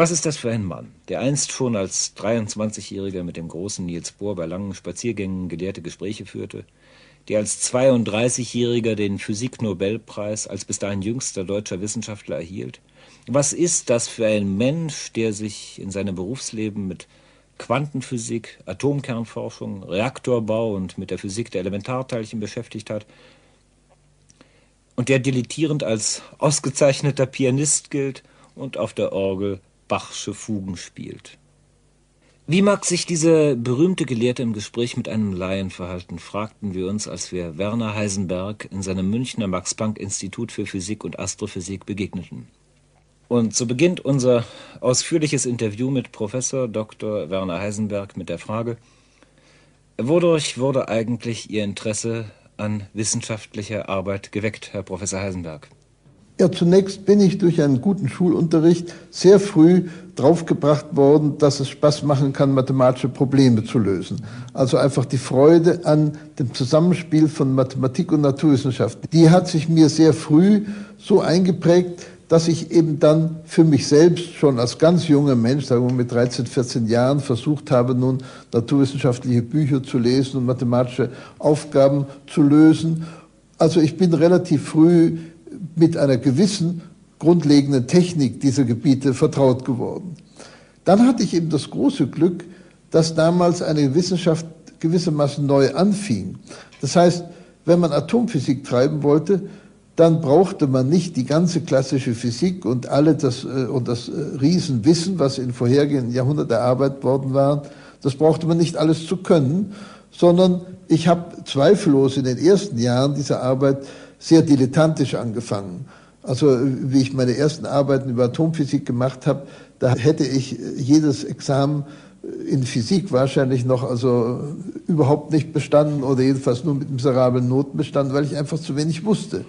Was ist das für ein Mann, der einst schon als 23-Jähriger mit dem großen Niels Bohr bei langen Spaziergängen gelehrte Gespräche führte, der als 32-Jähriger den Physiknobelpreis als bis dahin jüngster deutscher Wissenschaftler erhielt? Was ist das für ein Mensch, der sich in seinem Berufsleben mit Quantenphysik, Atomkernforschung, Reaktorbau und mit der Physik der Elementarteilchen beschäftigt hat und der dilettierend als ausgezeichneter Pianist gilt und auf der Orgel Bachsche Fugen spielt. Wie mag sich dieser berühmte Gelehrte im Gespräch mit einem Laien verhalten, fragten wir uns, als wir Werner Heisenberg in seinem Münchner Max-Planck-Institut für Physik und Astrophysik begegneten. Und so beginnt unser ausführliches Interview mit Professor Dr. Werner Heisenberg mit der Frage, wodurch wurde eigentlich Ihr Interesse an wissenschaftlicher Arbeit geweckt, Herr Professor Heisenberg? Ja, zunächst bin ich durch einen guten Schulunterricht sehr früh draufgebracht worden, dass es Spaß machen kann, mathematische Probleme zu lösen. Also einfach die Freude an dem Zusammenspiel von Mathematik und Naturwissenschaft. Die hat sich mir sehr früh so eingeprägt, dass ich eben dann für mich selbst schon als ganz junger Mensch, sagen wir mit 13, 14 Jahren, versucht habe, nun naturwissenschaftliche Bücher zu lesen und mathematische Aufgaben zu lösen. Also ich bin relativ früh mit einer gewissen grundlegenden Technik dieser Gebiete vertraut geworden. Dann hatte ich eben das große Glück, dass damals eine Wissenschaft gewissermaßen neu anfing. Das heißt, wenn man Atomphysik treiben wollte, dann brauchte man nicht die ganze klassische Physik und alle das, äh, und das äh, Riesenwissen, was in vorhergehenden Jahrhunderten erarbeitet worden war, das brauchte man nicht alles zu können, sondern ich habe zweifellos in den ersten Jahren dieser Arbeit sehr dilettantisch angefangen. Also wie ich meine ersten Arbeiten über Atomphysik gemacht habe, da hätte ich jedes Examen in Physik wahrscheinlich noch also überhaupt nicht bestanden oder jedenfalls nur mit miserablen Noten bestanden, weil ich einfach zu wenig wusste.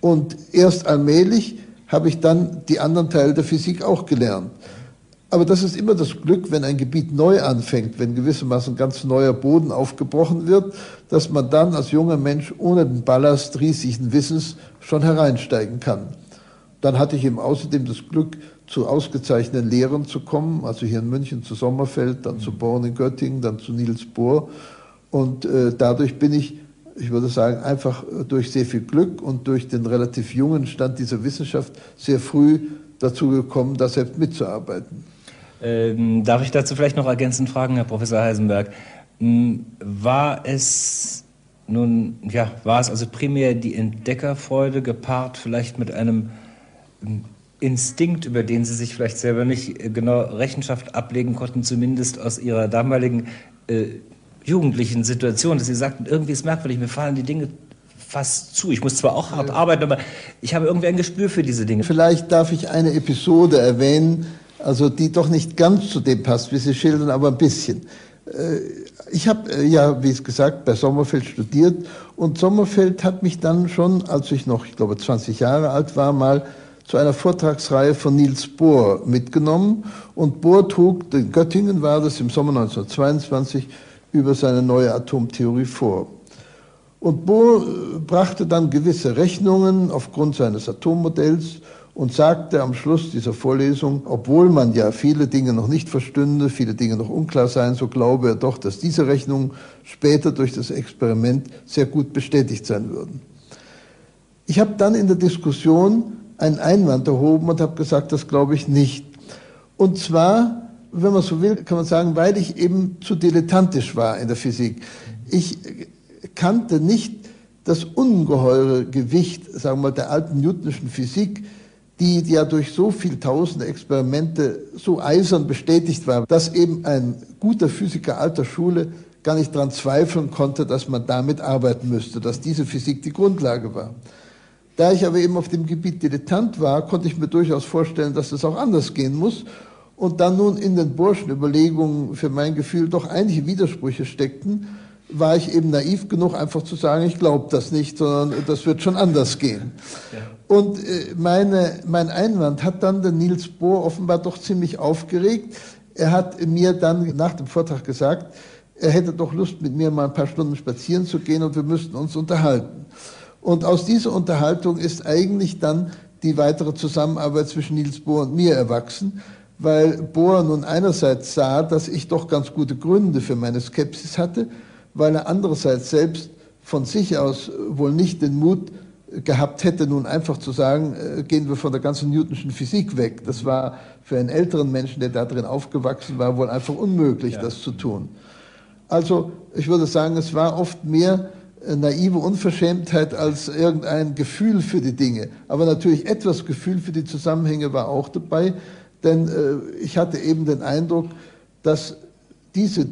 Und erst allmählich habe ich dann die anderen Teile der Physik auch gelernt. Aber das ist immer das Glück, wenn ein Gebiet neu anfängt, wenn gewissermaßen ganz neuer Boden aufgebrochen wird, dass man dann als junger Mensch ohne den Ballast riesigen Wissens schon hereinsteigen kann. Dann hatte ich eben außerdem das Glück, zu ausgezeichneten Lehrern zu kommen, also hier in München zu Sommerfeld, dann zu Born in Göttingen, dann zu Niels Bohr. Und äh, dadurch bin ich ich würde sagen, einfach durch sehr viel Glück und durch den relativ jungen Stand dieser Wissenschaft sehr früh dazu gekommen, da selbst mitzuarbeiten. Ähm, darf ich dazu vielleicht noch ergänzend fragen, Herr Professor Heisenberg? Hm, war es nun, ja, war es also primär die Entdeckerfreude gepaart vielleicht mit einem hm, Instinkt, über den Sie sich vielleicht selber nicht äh, genau Rechenschaft ablegen konnten, zumindest aus Ihrer damaligen äh, jugendlichen Situation, dass sie sagten, irgendwie ist merkwürdig, mir fallen die Dinge fast zu. Ich muss zwar auch hart arbeiten, aber ich habe irgendwie ein Gespür für diese Dinge. Vielleicht darf ich eine Episode erwähnen, also die doch nicht ganz zu dem passt, wie Sie schildern, aber ein bisschen. Äh, ich habe äh, ja, wie es gesagt, bei Sommerfeld studiert und Sommerfeld hat mich dann schon, als ich noch, ich glaube, 20 Jahre alt war, mal zu einer Vortragsreihe von Niels Bohr mitgenommen und Bohr trug, in Göttingen war das im Sommer 1922, über seine neue Atomtheorie vor. Und Bohr äh, brachte dann gewisse Rechnungen aufgrund seines Atommodells und sagte am Schluss dieser Vorlesung, obwohl man ja viele Dinge noch nicht verstünde, viele Dinge noch unklar seien, so glaube er doch, dass diese Rechnungen später durch das Experiment sehr gut bestätigt sein würden. Ich habe dann in der Diskussion einen Einwand erhoben und habe gesagt, das glaube ich nicht. Und zwar wenn man so will, kann man sagen, weil ich eben zu dilettantisch war in der Physik. Ich kannte nicht das ungeheure Gewicht, sagen wir mal, der alten Newtonischen Physik, die ja durch so viele tausende Experimente so eisern bestätigt war, dass eben ein guter Physiker alter Schule gar nicht daran zweifeln konnte, dass man damit arbeiten müsste, dass diese Physik die Grundlage war. Da ich aber eben auf dem Gebiet Dilettant war, konnte ich mir durchaus vorstellen, dass es auch anders gehen muss und dann nun in den Burschenüberlegungen für mein Gefühl doch einige Widersprüche steckten, war ich eben naiv genug, einfach zu sagen, ich glaube das nicht, sondern das wird schon anders gehen. Ja. Und äh, meine, mein Einwand hat dann den Niels Bohr offenbar doch ziemlich aufgeregt. Er hat mir dann nach dem Vortrag gesagt, er hätte doch Lust, mit mir mal ein paar Stunden spazieren zu gehen und wir müssten uns unterhalten. Und aus dieser Unterhaltung ist eigentlich dann die weitere Zusammenarbeit zwischen Niels Bohr und mir erwachsen weil Bohr nun einerseits sah, dass ich doch ganz gute Gründe für meine Skepsis hatte, weil er andererseits selbst von sich aus wohl nicht den Mut gehabt hätte, nun einfach zu sagen, äh, gehen wir von der ganzen Newtonschen Physik weg. Das war für einen älteren Menschen, der da drin aufgewachsen war, wohl einfach unmöglich, ja. das zu tun. Also ich würde sagen, es war oft mehr äh, naive Unverschämtheit als irgendein Gefühl für die Dinge. Aber natürlich etwas Gefühl für die Zusammenhänge war auch dabei, denn äh, ich hatte eben den Eindruck, dass diese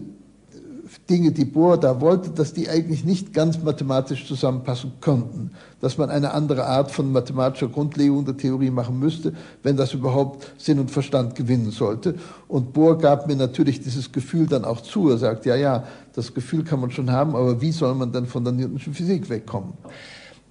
Dinge, die Bohr da wollte, dass die eigentlich nicht ganz mathematisch zusammenpassen konnten. Dass man eine andere Art von mathematischer Grundlegung der Theorie machen müsste, wenn das überhaupt Sinn und Verstand gewinnen sollte. Und Bohr gab mir natürlich dieses Gefühl dann auch zu. Er sagt, ja, ja, das Gefühl kann man schon haben, aber wie soll man dann von der Newtonschen Physik wegkommen?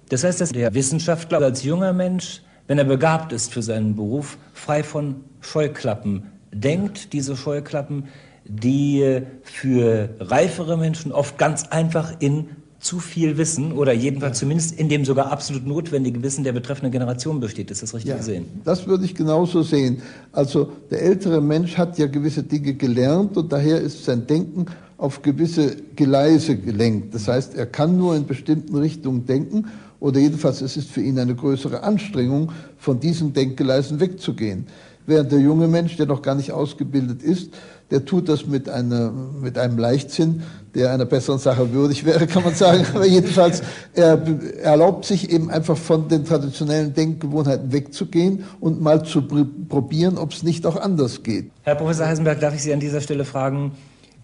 Das heißt, dass der Wissenschaftler als junger Mensch, wenn er begabt ist für seinen Beruf, frei von Scheuklappen denkt, diese Scheuklappen die für reifere Menschen oft ganz einfach in zu viel Wissen oder jedenfalls zumindest in dem sogar absolut notwendigen Wissen der betreffenden Generation besteht. Ist das richtig ja, gesehen? Das würde ich genauso sehen. Also der ältere Mensch hat ja gewisse Dinge gelernt und daher ist sein Denken auf gewisse Geleise gelenkt. Das heißt, er kann nur in bestimmten Richtungen denken oder jedenfalls es ist für ihn eine größere Anstrengung, von diesen Denkgeleisen wegzugehen. Während der junge Mensch, der noch gar nicht ausgebildet ist, der tut das mit, einer, mit einem Leichtsinn, der einer besseren Sache würdig wäre, kann man sagen. Aber jedenfalls, er erlaubt sich eben einfach von den traditionellen Denkgewohnheiten wegzugehen und mal zu probieren, ob es nicht auch anders geht. Herr Professor Heisenberg, darf ich Sie an dieser Stelle fragen,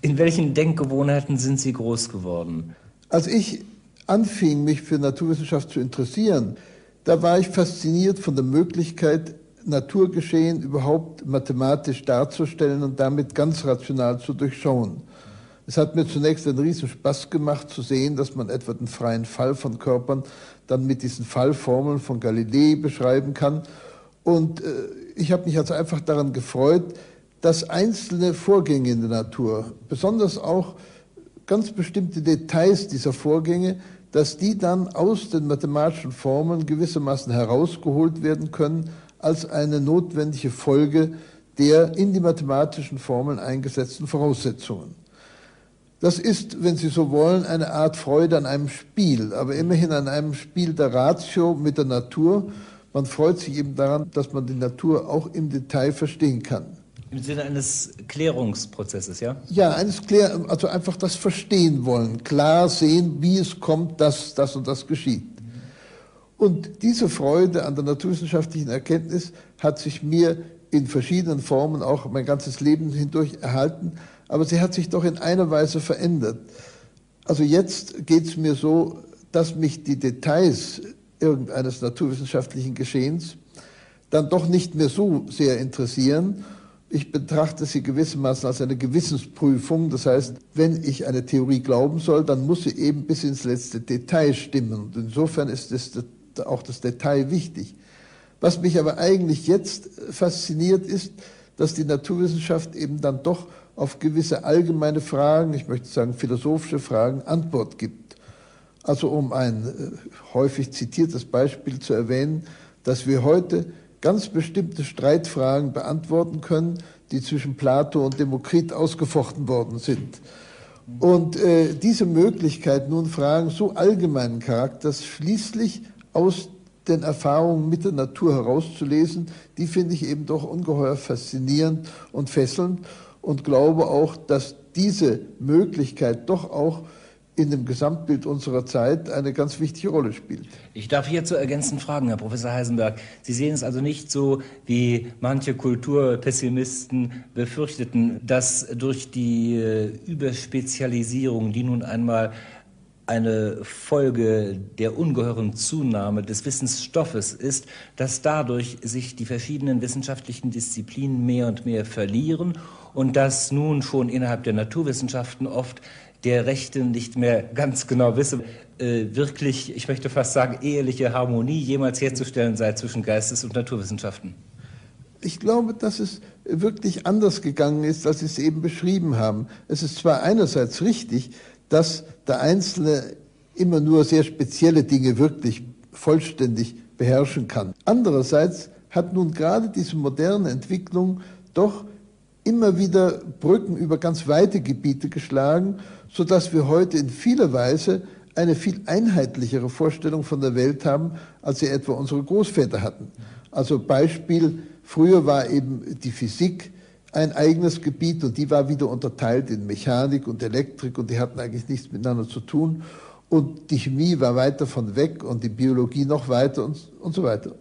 in welchen Denkgewohnheiten sind Sie groß geworden? Als ich anfing, mich für Naturwissenschaft zu interessieren, da war ich fasziniert von der Möglichkeit, Naturgeschehen überhaupt mathematisch darzustellen und damit ganz rational zu durchschauen. Es hat mir zunächst einen riesen Spaß gemacht zu sehen, dass man etwa den freien Fall von Körpern dann mit diesen Fallformeln von Galilei beschreiben kann. Und äh, ich habe mich also einfach daran gefreut, dass einzelne Vorgänge in der Natur, besonders auch ganz bestimmte Details dieser Vorgänge, dass die dann aus den mathematischen Formeln gewissermaßen herausgeholt werden können als eine notwendige Folge der in die mathematischen Formeln eingesetzten Voraussetzungen. Das ist, wenn Sie so wollen, eine Art Freude an einem Spiel, aber immerhin an einem Spiel der Ratio mit der Natur. Man freut sich eben daran, dass man die Natur auch im Detail verstehen kann. Im Sinne eines Klärungsprozesses, ja? Ja, eines Klär also einfach das Verstehen wollen, klar sehen, wie es kommt, dass das und das geschieht. Und diese Freude an der naturwissenschaftlichen Erkenntnis hat sich mir in verschiedenen Formen auch mein ganzes Leben hindurch erhalten, aber sie hat sich doch in einer Weise verändert. Also jetzt geht es mir so, dass mich die Details irgendeines naturwissenschaftlichen Geschehens dann doch nicht mehr so sehr interessieren. Ich betrachte sie gewissermaßen als eine Gewissensprüfung. Das heißt, wenn ich eine Theorie glauben soll, dann muss sie eben bis ins letzte Detail stimmen. Und insofern ist es auch das Detail wichtig. Was mich aber eigentlich jetzt fasziniert ist, dass die Naturwissenschaft eben dann doch auf gewisse allgemeine Fragen, ich möchte sagen philosophische Fragen, Antwort gibt. Also um ein äh, häufig zitiertes Beispiel zu erwähnen, dass wir heute ganz bestimmte Streitfragen beantworten können, die zwischen Plato und Demokrit ausgefochten worden sind. Und äh, diese Möglichkeit, nun Fragen so allgemeinen Charakters schließlich aus den Erfahrungen mit der Natur herauszulesen, die finde ich eben doch ungeheuer faszinierend und fesselnd und glaube auch, dass diese Möglichkeit doch auch in dem Gesamtbild unserer Zeit eine ganz wichtige Rolle spielt. Ich darf hierzu ergänzend fragen, Herr Professor Heisenberg. Sie sehen es also nicht so, wie manche Kulturpessimisten befürchteten, dass durch die äh, Überspezialisierung, die nun einmal eine Folge der ungeheuren Zunahme des Wissensstoffes ist, dass dadurch sich die verschiedenen wissenschaftlichen Disziplinen mehr und mehr verlieren und dass nun schon innerhalb der Naturwissenschaften oft der Rechte nicht mehr ganz genau wisse, äh, wirklich, ich möchte fast sagen, eheliche Harmonie jemals herzustellen sei zwischen Geistes- und Naturwissenschaften. Ich glaube, dass es wirklich anders gegangen ist, als Sie es eben beschrieben haben. Es ist zwar einerseits richtig, dass der Einzelne immer nur sehr spezielle Dinge wirklich vollständig beherrschen kann. Andererseits hat nun gerade diese moderne Entwicklung doch immer wieder Brücken über ganz weite Gebiete geschlagen, sodass wir heute in vieler Weise eine viel einheitlichere Vorstellung von der Welt haben, als sie etwa unsere Großväter hatten. Also Beispiel, früher war eben die Physik ein eigenes Gebiet und die war wieder unterteilt in Mechanik und Elektrik und die hatten eigentlich nichts miteinander zu tun. Und die Chemie war weit davon weg und die Biologie noch weiter und, und so weiter.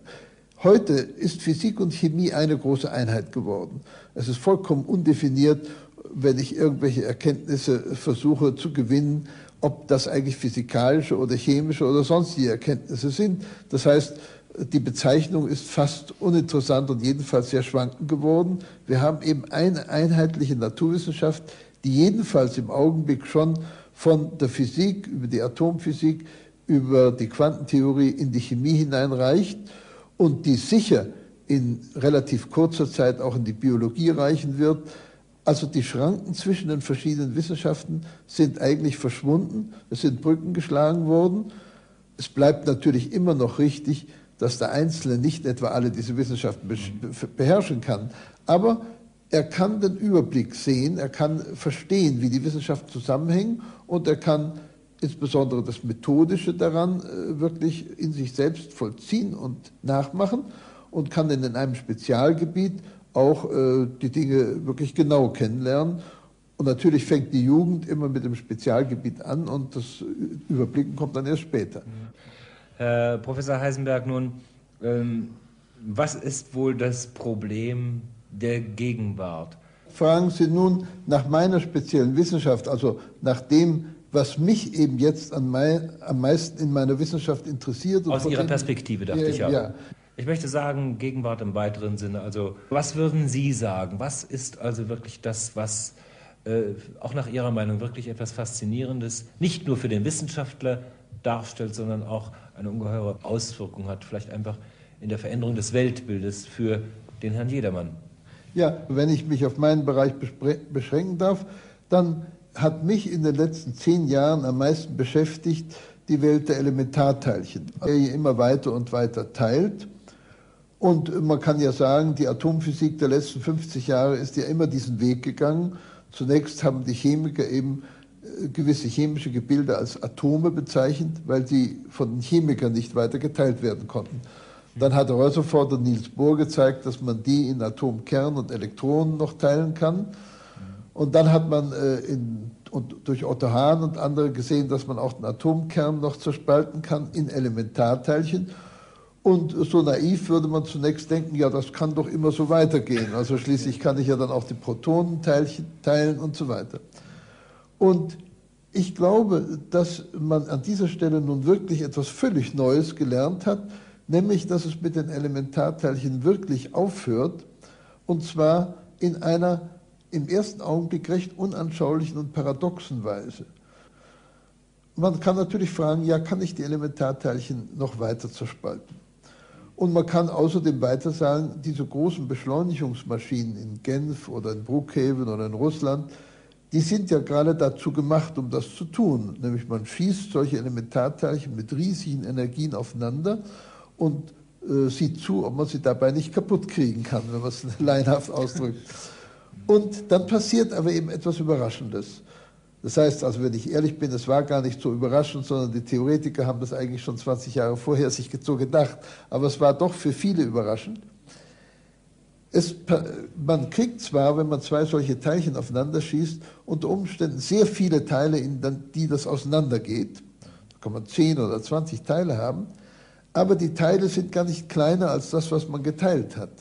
Heute ist Physik und Chemie eine große Einheit geworden. Es ist vollkommen undefiniert, wenn ich irgendwelche Erkenntnisse versuche zu gewinnen, ob das eigentlich physikalische oder chemische oder sonstige Erkenntnisse sind. Das heißt, die Bezeichnung ist fast uninteressant und jedenfalls sehr schwankend geworden. Wir haben eben eine einheitliche Naturwissenschaft, die jedenfalls im Augenblick schon von der Physik über die Atomphysik, über die Quantentheorie in die Chemie hineinreicht und die sicher in relativ kurzer Zeit auch in die Biologie reichen wird. Also die Schranken zwischen den verschiedenen Wissenschaften sind eigentlich verschwunden, es sind Brücken geschlagen worden. Es bleibt natürlich immer noch richtig, dass der Einzelne nicht etwa alle diese Wissenschaften beherrschen kann, aber er kann den Überblick sehen, er kann verstehen, wie die Wissenschaften zusammenhängen und er kann insbesondere das Methodische daran äh, wirklich in sich selbst vollziehen und nachmachen und kann in einem Spezialgebiet auch äh, die Dinge wirklich genau kennenlernen. Und natürlich fängt die Jugend immer mit dem Spezialgebiet an und das Überblicken kommt dann erst später. Herr Professor Heisenberg, nun, ähm, was ist wohl das Problem der Gegenwart? Fragen Sie nun nach meiner speziellen Wissenschaft, also nach dem, was mich eben jetzt am meisten in meiner Wissenschaft interessiert. Aus Ihrer Perspektive, dachte ja, ich auch. Ja. Ich möchte sagen, Gegenwart im weiteren Sinne. Also, was würden Sie sagen? Was ist also wirklich das, was äh, auch nach Ihrer Meinung wirklich etwas Faszinierendes, nicht nur für den Wissenschaftler darstellt, sondern auch eine ungeheure Auswirkung hat, vielleicht einfach in der Veränderung des Weltbildes für den Herrn Jedermann? Ja, wenn ich mich auf meinen Bereich beschränken darf, dann hat mich in den letzten zehn Jahren am meisten beschäftigt die Welt der Elementarteilchen, die immer weiter und weiter teilt. Und man kann ja sagen, die Atomphysik der letzten 50 Jahre ist ja immer diesen Weg gegangen. Zunächst haben die Chemiker eben gewisse chemische Gebilde als Atome bezeichnet, weil sie von den Chemikern nicht weiter geteilt werden konnten. Dann hat Rutherford und Niels Bohr gezeigt, dass man die in Atomkern und Elektronen noch teilen kann. Und dann hat man äh, in, und durch Otto Hahn und andere gesehen, dass man auch den Atomkern noch zerspalten kann in Elementarteilchen. Und so naiv würde man zunächst denken, ja, das kann doch immer so weitergehen. Also schließlich kann ich ja dann auch die Protonenteilchen teilen und so weiter. Und ich glaube, dass man an dieser Stelle nun wirklich etwas völlig Neues gelernt hat, nämlich dass es mit den Elementarteilchen wirklich aufhört, und zwar in einer im ersten Augenblick recht unanschaulichen und paradoxen Weise. Man kann natürlich fragen, ja, kann ich die Elementarteilchen noch weiter zerspalten? Und man kann außerdem weiter sagen, diese großen Beschleunigungsmaschinen in Genf oder in Brookhaven oder in Russland, die sind ja gerade dazu gemacht, um das zu tun. Nämlich man schießt solche Elementarteilchen mit riesigen Energien aufeinander und äh, sieht zu, ob man sie dabei nicht kaputt kriegen kann, wenn man es leinhaft ausdrückt. Und dann passiert aber eben etwas Überraschendes. Das heißt, also wenn ich ehrlich bin, es war gar nicht so überraschend, sondern die Theoretiker haben das eigentlich schon 20 Jahre vorher sich so gedacht. Aber es war doch für viele überraschend. Es, man kriegt zwar, wenn man zwei solche Teilchen aufeinander schießt, unter Umständen sehr viele Teile, in die das auseinandergeht. Da kann man 10 oder 20 Teile haben. Aber die Teile sind gar nicht kleiner als das, was man geteilt hat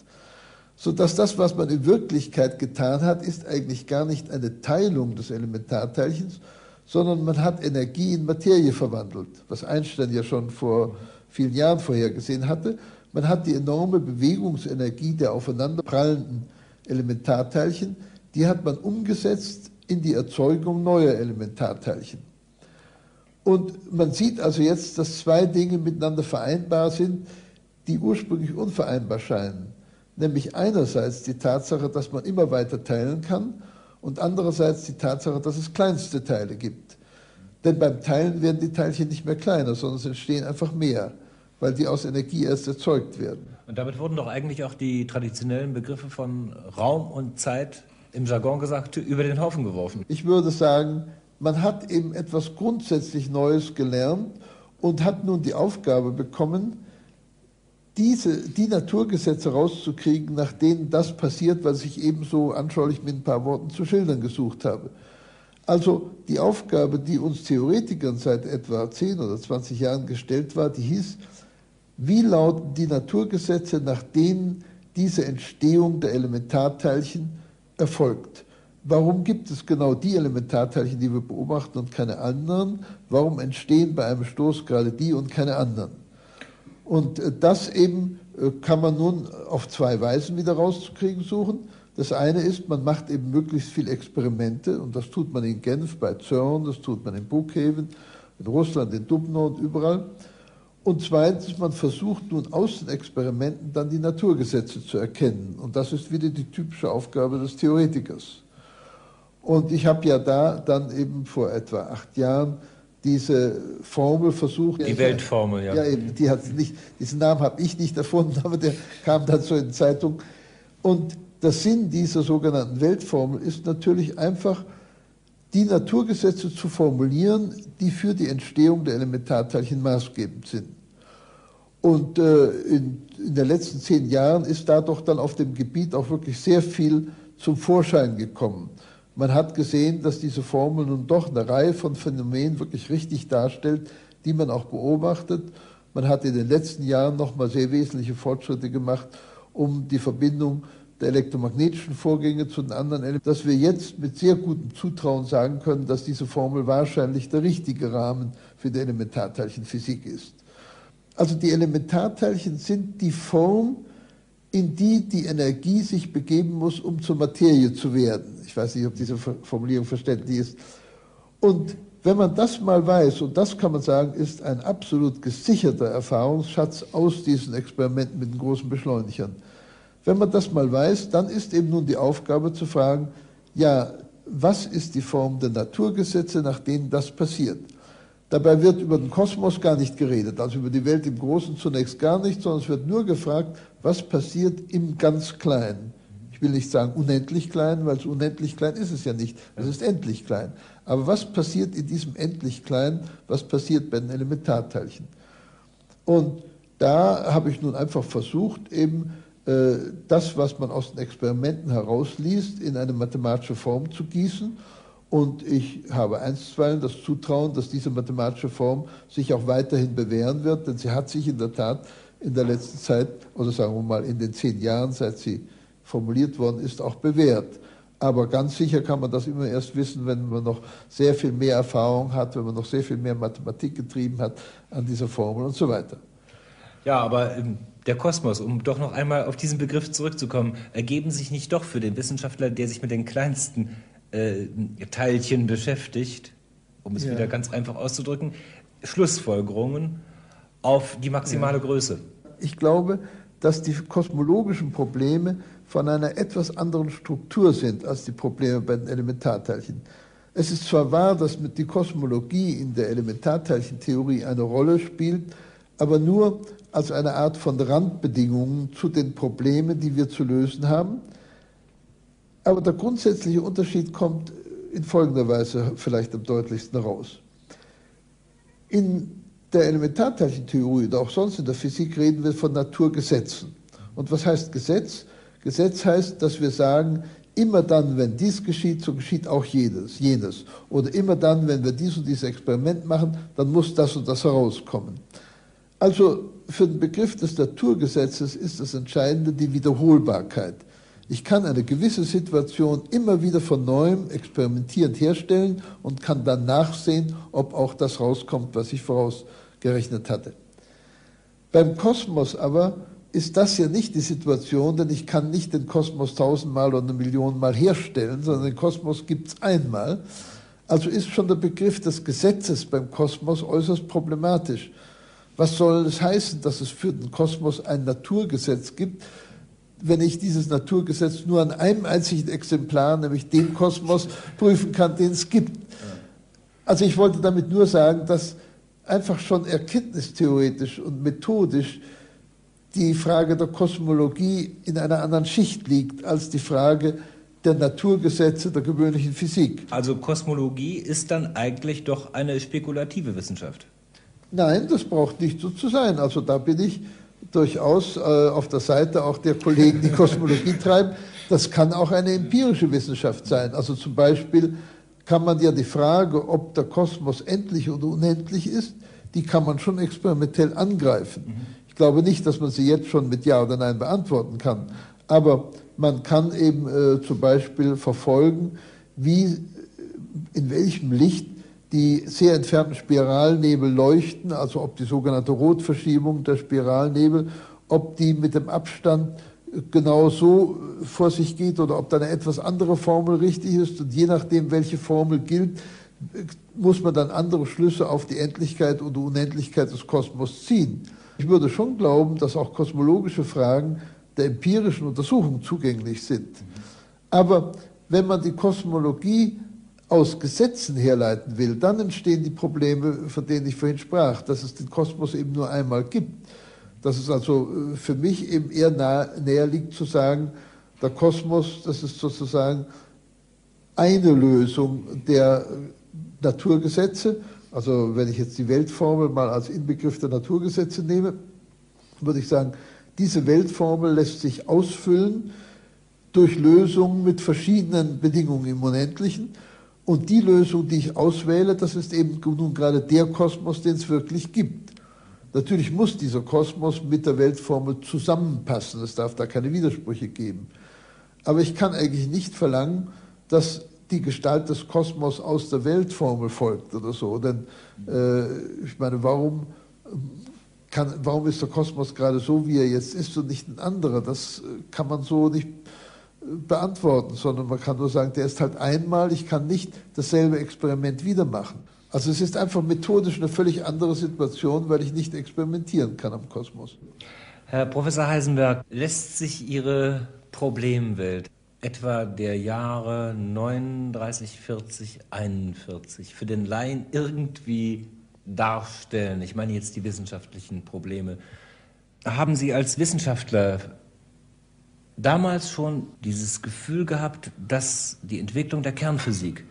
sodass das, was man in Wirklichkeit getan hat, ist eigentlich gar nicht eine Teilung des Elementarteilchens, sondern man hat Energie in Materie verwandelt, was Einstein ja schon vor vielen Jahren vorhergesehen hatte. Man hat die enorme Bewegungsenergie der aufeinanderprallenden Elementarteilchen, die hat man umgesetzt in die Erzeugung neuer Elementarteilchen. Und man sieht also jetzt, dass zwei Dinge miteinander vereinbar sind, die ursprünglich unvereinbar scheinen nämlich einerseits die Tatsache, dass man immer weiter teilen kann und andererseits die Tatsache, dass es kleinste Teile gibt. Denn beim Teilen werden die Teilchen nicht mehr kleiner, sondern es entstehen einfach mehr, weil die aus Energie erst erzeugt werden. Und damit wurden doch eigentlich auch die traditionellen Begriffe von Raum und Zeit im Jargon gesagt über den Haufen geworfen. Ich würde sagen, man hat eben etwas grundsätzlich Neues gelernt und hat nun die Aufgabe bekommen, diese, die Naturgesetze rauszukriegen, nach denen das passiert, was ich ebenso anschaulich mit ein paar Worten zu schildern gesucht habe. Also die Aufgabe, die uns Theoretikern seit etwa 10 oder 20 Jahren gestellt war, die hieß, wie lauten die Naturgesetze, nach denen diese Entstehung der Elementarteilchen erfolgt? Warum gibt es genau die Elementarteilchen, die wir beobachten und keine anderen? Warum entstehen bei einem Stoß gerade die und keine anderen? Und äh, das eben äh, kann man nun auf zwei Weisen wieder rauszukriegen suchen. Das eine ist, man macht eben möglichst viele Experimente und das tut man in Genf bei CERN, das tut man in Brookhaven, in Russland, in Dubno und überall. Und zweitens, man versucht nun aus den Experimenten dann die Naturgesetze zu erkennen. Und das ist wieder die typische Aufgabe des Theoretikers. Und ich habe ja da dann eben vor etwa acht Jahren diese Formel versucht. Die Weltformel, ja. Ja, eben, die hat nicht, diesen Namen habe ich nicht erfunden, aber der kam dann so in Zeitung. Und der Sinn dieser sogenannten Weltformel ist natürlich einfach, die Naturgesetze zu formulieren, die für die Entstehung der Elementarteilchen maßgebend sind. Und äh, in, in den letzten zehn Jahren ist da doch dann auf dem Gebiet auch wirklich sehr viel zum Vorschein gekommen. Man hat gesehen, dass diese Formel nun doch eine Reihe von Phänomenen wirklich richtig darstellt, die man auch beobachtet. Man hat in den letzten Jahren nochmal sehr wesentliche Fortschritte gemacht, um die Verbindung der elektromagnetischen Vorgänge zu den anderen Elementen, dass wir jetzt mit sehr gutem Zutrauen sagen können, dass diese Formel wahrscheinlich der richtige Rahmen für die Elementarteilchenphysik ist. Also die Elementarteilchen sind die Form, in die die Energie sich begeben muss, um zur Materie zu werden. Ich weiß nicht, ob diese Formulierung verständlich ist. Und wenn man das mal weiß, und das kann man sagen, ist ein absolut gesicherter Erfahrungsschatz aus diesen Experimenten mit den großen Beschleunigern, wenn man das mal weiß, dann ist eben nun die Aufgabe zu fragen, ja, was ist die Form der Naturgesetze, nach denen das passiert? Dabei wird über den Kosmos gar nicht geredet, also über die Welt im Großen zunächst gar nicht, sondern es wird nur gefragt, was passiert im ganz Kleinen. Ich will nicht sagen unendlich klein, weil es unendlich klein ist es ja nicht, es ist endlich klein. Aber was passiert in diesem endlich klein, was passiert bei den Elementarteilchen? Und da habe ich nun einfach versucht, eben das, was man aus den Experimenten herausliest, in eine mathematische Form zu gießen. Und ich habe einstweilen das Zutrauen, dass diese mathematische Form sich auch weiterhin bewähren wird, denn sie hat sich in der Tat in der letzten Zeit, oder sagen wir mal in den zehn Jahren, seit sie formuliert worden ist, auch bewährt. Aber ganz sicher kann man das immer erst wissen, wenn man noch sehr viel mehr Erfahrung hat, wenn man noch sehr viel mehr Mathematik getrieben hat an dieser Formel und so weiter. Ja, aber ähm, der Kosmos, um doch noch einmal auf diesen Begriff zurückzukommen, ergeben sich nicht doch für den Wissenschaftler, der sich mit den kleinsten äh, Teilchen beschäftigt, um es ja. wieder ganz einfach auszudrücken, Schlussfolgerungen auf die maximale ja. Größe? Ich glaube, dass die kosmologischen Probleme von einer etwas anderen Struktur sind als die Probleme bei den Elementarteilchen. Es ist zwar wahr, dass die Kosmologie in der Elementarteilchentheorie eine Rolle spielt, aber nur als eine Art von Randbedingungen zu den Problemen, die wir zu lösen haben. Aber der grundsätzliche Unterschied kommt in folgender Weise vielleicht am deutlichsten heraus. In der Elementarteilchentheorie oder auch sonst in der Physik reden wir von Naturgesetzen. Und was heißt Gesetz? Gesetz heißt, dass wir sagen, immer dann, wenn dies geschieht, so geschieht auch jedes, jenes. Oder immer dann, wenn wir dies und dieses Experiment machen, dann muss das und das herauskommen. Also für den Begriff des Naturgesetzes ist das Entscheidende die Wiederholbarkeit. Ich kann eine gewisse Situation immer wieder von neuem experimentierend herstellen und kann dann nachsehen, ob auch das rauskommt, was ich vorausgerechnet hatte. Beim Kosmos aber ist das ja nicht die Situation, denn ich kann nicht den Kosmos tausendmal oder eine Million Mal herstellen, sondern den Kosmos gibt es einmal. Also ist schon der Begriff des Gesetzes beim Kosmos äußerst problematisch. Was soll es heißen, dass es für den Kosmos ein Naturgesetz gibt, wenn ich dieses Naturgesetz nur an einem einzigen Exemplar, nämlich dem Kosmos, prüfen kann, den es gibt? Also ich wollte damit nur sagen, dass einfach schon erkenntnistheoretisch und methodisch die Frage der Kosmologie in einer anderen Schicht liegt als die Frage der Naturgesetze der gewöhnlichen Physik. Also Kosmologie ist dann eigentlich doch eine spekulative Wissenschaft. Nein, das braucht nicht so zu sein. Also da bin ich durchaus äh, auf der Seite auch der Kollegen, die Kosmologie treiben. Das kann auch eine empirische Wissenschaft sein. Also zum Beispiel kann man ja die Frage, ob der Kosmos endlich oder unendlich ist, die kann man schon experimentell angreifen. Mhm. Ich glaube nicht, dass man sie jetzt schon mit Ja oder Nein beantworten kann. Aber man kann eben äh, zum Beispiel verfolgen, wie, in welchem Licht die sehr entfernten Spiralnebel leuchten, also ob die sogenannte Rotverschiebung der Spiralnebel, ob die mit dem Abstand genau so vor sich geht oder ob da eine etwas andere Formel richtig ist. Und je nachdem, welche Formel gilt, muss man dann andere Schlüsse auf die Endlichkeit oder Unendlichkeit des Kosmos ziehen. Ich würde schon glauben, dass auch kosmologische Fragen der empirischen Untersuchung zugänglich sind. Aber wenn man die Kosmologie aus Gesetzen herleiten will, dann entstehen die Probleme, von denen ich vorhin sprach, dass es den Kosmos eben nur einmal gibt. Dass es also äh, für mich eben eher nah, näher liegt zu sagen, der Kosmos, das ist sozusagen eine Lösung der Naturgesetze. Also wenn ich jetzt die Weltformel mal als Inbegriff der Naturgesetze nehme, würde ich sagen, diese Weltformel lässt sich ausfüllen durch Lösungen mit verschiedenen Bedingungen im Unendlichen. Und die Lösung, die ich auswähle, das ist eben nun gerade der Kosmos, den es wirklich gibt. Natürlich muss dieser Kosmos mit der Weltformel zusammenpassen. Es darf da keine Widersprüche geben. Aber ich kann eigentlich nicht verlangen, dass die Gestalt des Kosmos aus der Weltformel folgt oder so. Denn äh, ich meine, warum kann, warum ist der Kosmos gerade so, wie er jetzt ist und nicht ein anderer? Das äh, kann man so nicht beantworten, sondern man kann nur sagen, der ist halt einmal, ich kann nicht dasselbe Experiment wieder machen. Also es ist einfach methodisch eine völlig andere Situation, weil ich nicht experimentieren kann am Kosmos. Herr Professor Heisenberg, lässt sich Ihre Problemwelt etwa der Jahre 39, 40, 41 für den Laien irgendwie darstellen? Ich meine jetzt die wissenschaftlichen Probleme. Haben Sie als Wissenschaftler damals schon dieses Gefühl gehabt, dass die Entwicklung der Kernphysik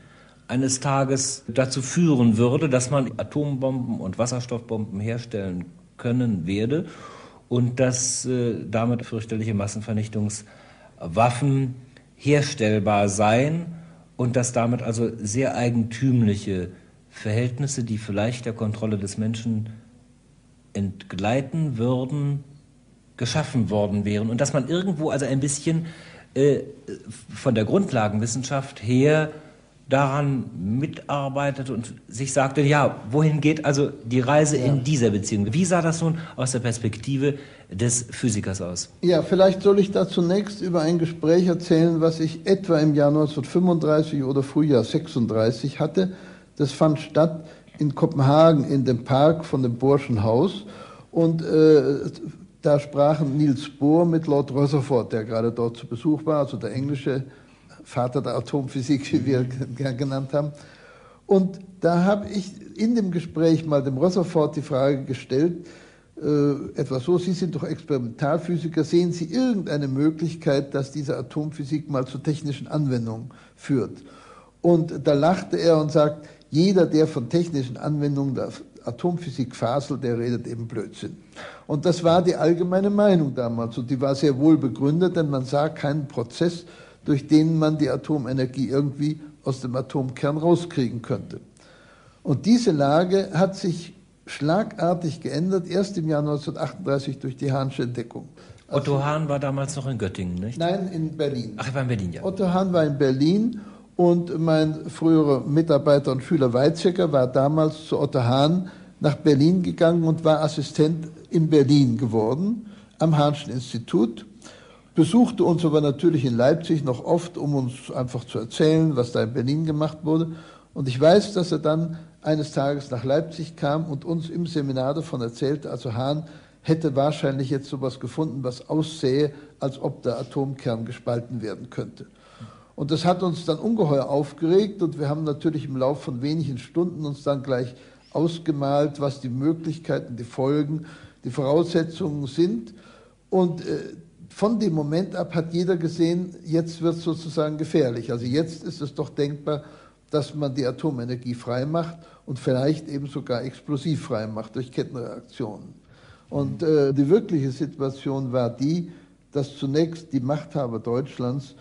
eines Tages dazu führen würde, dass man Atombomben und Wasserstoffbomben herstellen können werde und dass äh, damit fürchterliche Massenvernichtungswaffen herstellbar seien und dass damit also sehr eigentümliche Verhältnisse, die vielleicht der Kontrolle des Menschen entgleiten würden, geschaffen worden wären und dass man irgendwo also ein bisschen äh, von der Grundlagenwissenschaft her daran mitarbeitet und sich sagte, ja, wohin geht also die Reise ja. in dieser Beziehung? Wie sah das nun aus der Perspektive des Physikers aus? Ja, vielleicht soll ich da zunächst über ein Gespräch erzählen, was ich etwa im Jahr 1935 oder Frühjahr 36 hatte das fand statt in Kopenhagen in dem Park von dem Burschenhaus. Und äh, da sprachen Niels Bohr mit Lord Rutherford, der gerade dort zu Besuch war, also der englische Vater der Atomphysik, wie wir genannt haben. Und da habe ich in dem Gespräch mal dem Rutherford die Frage gestellt, äh, etwa so, Sie sind doch Experimentalphysiker, sehen Sie irgendeine Möglichkeit, dass diese Atomphysik mal zu technischen Anwendungen führt? Und da lachte er und sagt, jeder, der von technischen Anwendungen Atomphysik faselt, der redet eben Blödsinn. Und das war die allgemeine Meinung damals und die war sehr wohl begründet, denn man sah keinen Prozess, durch den man die Atomenergie irgendwie aus dem Atomkern rauskriegen könnte. Und diese Lage hat sich schlagartig geändert, erst im Jahr 1938 durch die Hahnsche Entdeckung. Otto Hahn war damals noch in Göttingen, nicht? Nein, in Berlin. Ach, er war in Berlin, ja. Otto Hahn war in Berlin und mein früherer Mitarbeiter und Schüler Weizsäcker war damals zu Otto Hahn nach Berlin gegangen und war Assistent in Berlin geworden am Hahnschen Institut. Besuchte uns aber natürlich in Leipzig noch oft, um uns einfach zu erzählen, was da in Berlin gemacht wurde. Und ich weiß, dass er dann eines Tages nach Leipzig kam und uns im Seminar davon erzählte, also Hahn hätte wahrscheinlich jetzt sowas gefunden, was aussähe, als ob der Atomkern gespalten werden könnte. Und das hat uns dann ungeheuer aufgeregt und wir haben natürlich im Laufe von wenigen Stunden uns dann gleich ausgemalt, was die Möglichkeiten, die Folgen, die Voraussetzungen sind. Und äh, von dem Moment ab hat jeder gesehen, jetzt wird es sozusagen gefährlich. Also jetzt ist es doch denkbar, dass man die Atomenergie frei macht und vielleicht eben sogar explosiv frei macht durch Kettenreaktionen. Und äh, die wirkliche Situation war die, dass zunächst die Machthaber Deutschlands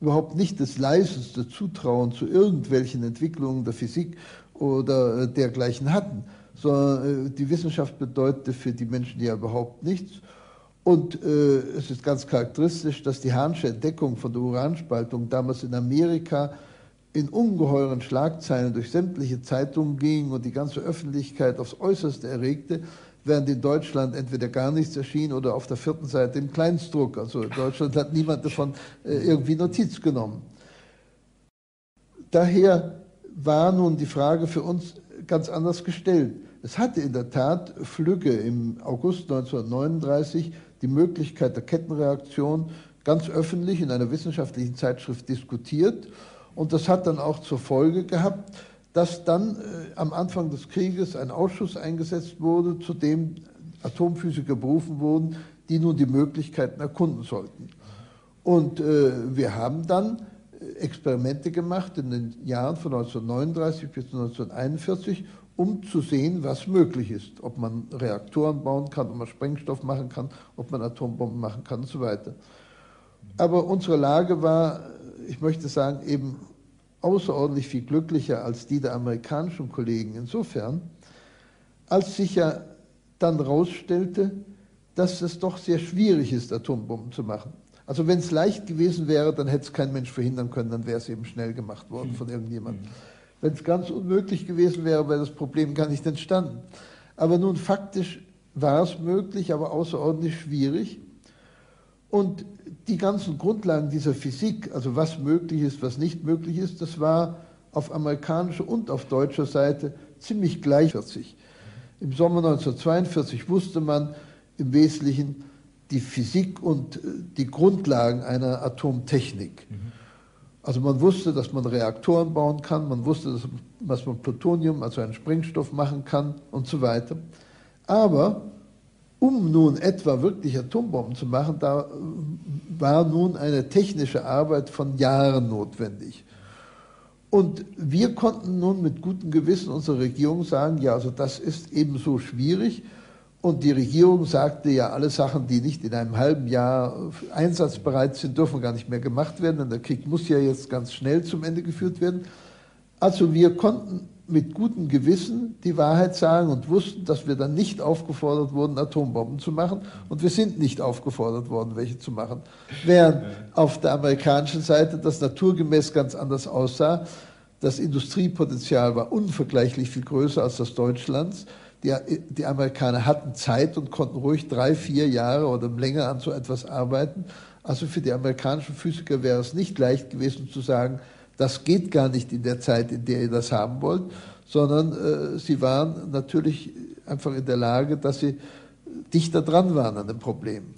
überhaupt nicht das leiseste Zutrauen zu irgendwelchen Entwicklungen der Physik oder äh, dergleichen hatten, sondern äh, die Wissenschaft bedeutete für die Menschen ja überhaupt nichts. Und äh, es ist ganz charakteristisch, dass die Hahnsche Entdeckung von der Uranspaltung damals in Amerika in ungeheuren Schlagzeilen durch sämtliche Zeitungen ging und die ganze Öffentlichkeit aufs Äußerste erregte, während in Deutschland entweder gar nichts erschien oder auf der vierten Seite im Kleinstdruck. Also in Deutschland hat niemand davon äh, irgendwie Notiz genommen. Daher war nun die Frage für uns ganz anders gestellt. Es hatte in der Tat Flügge im August 1939 die Möglichkeit der Kettenreaktion ganz öffentlich in einer wissenschaftlichen Zeitschrift diskutiert. Und das hat dann auch zur Folge gehabt, dass dann äh, am Anfang des Krieges ein Ausschuss eingesetzt wurde, zu dem Atomphysiker berufen wurden, die nun die Möglichkeiten erkunden sollten. Und äh, wir haben dann äh, Experimente gemacht in den Jahren von 1939 bis 1941, um zu sehen, was möglich ist. Ob man Reaktoren bauen kann, ob man Sprengstoff machen kann, ob man Atombomben machen kann und so weiter. Aber unsere Lage war, ich möchte sagen, eben außerordentlich viel glücklicher als die der amerikanischen Kollegen. Insofern, als sich ja dann herausstellte, dass es doch sehr schwierig ist, Atombomben zu machen. Also wenn es leicht gewesen wäre, dann hätte es kein Mensch verhindern können, dann wäre es eben schnell gemacht worden von irgendjemandem. Wenn es ganz unmöglich gewesen wäre, wäre das Problem gar nicht entstanden. Aber nun faktisch war es möglich, aber außerordentlich schwierig. Und die ganzen Grundlagen dieser Physik, also was möglich ist, was nicht möglich ist, das war auf amerikanischer und auf deutscher Seite ziemlich gleichwertig. Im Sommer 1942 wusste man im Wesentlichen die Physik und äh, die Grundlagen einer Atomtechnik. Also man wusste, dass man Reaktoren bauen kann, man wusste, dass man Plutonium, also einen Sprengstoff machen kann und so weiter. Aber um nun etwa wirklich Atombomben zu machen, da war nun eine technische Arbeit von Jahren notwendig. Und wir konnten nun mit gutem Gewissen unserer Regierung sagen, ja, also das ist ebenso schwierig. Und die Regierung sagte ja, alle Sachen, die nicht in einem halben Jahr einsatzbereit sind, dürfen gar nicht mehr gemacht werden, denn der Krieg muss ja jetzt ganz schnell zum Ende geführt werden. Also wir konnten mit gutem Gewissen die Wahrheit sagen und wussten, dass wir dann nicht aufgefordert wurden, Atombomben zu machen. Und wir sind nicht aufgefordert worden, welche zu machen. Während auf der amerikanischen Seite das naturgemäß ganz anders aussah. Das Industriepotenzial war unvergleichlich viel größer als das Deutschlands. Die, die Amerikaner hatten Zeit und konnten ruhig drei, vier Jahre oder länger an so etwas arbeiten. Also für die amerikanischen Physiker wäre es nicht leicht gewesen zu sagen, das geht gar nicht in der Zeit, in der ihr das haben wollt, sondern äh, sie waren natürlich einfach in der Lage, dass sie dichter dran waren an dem Problem.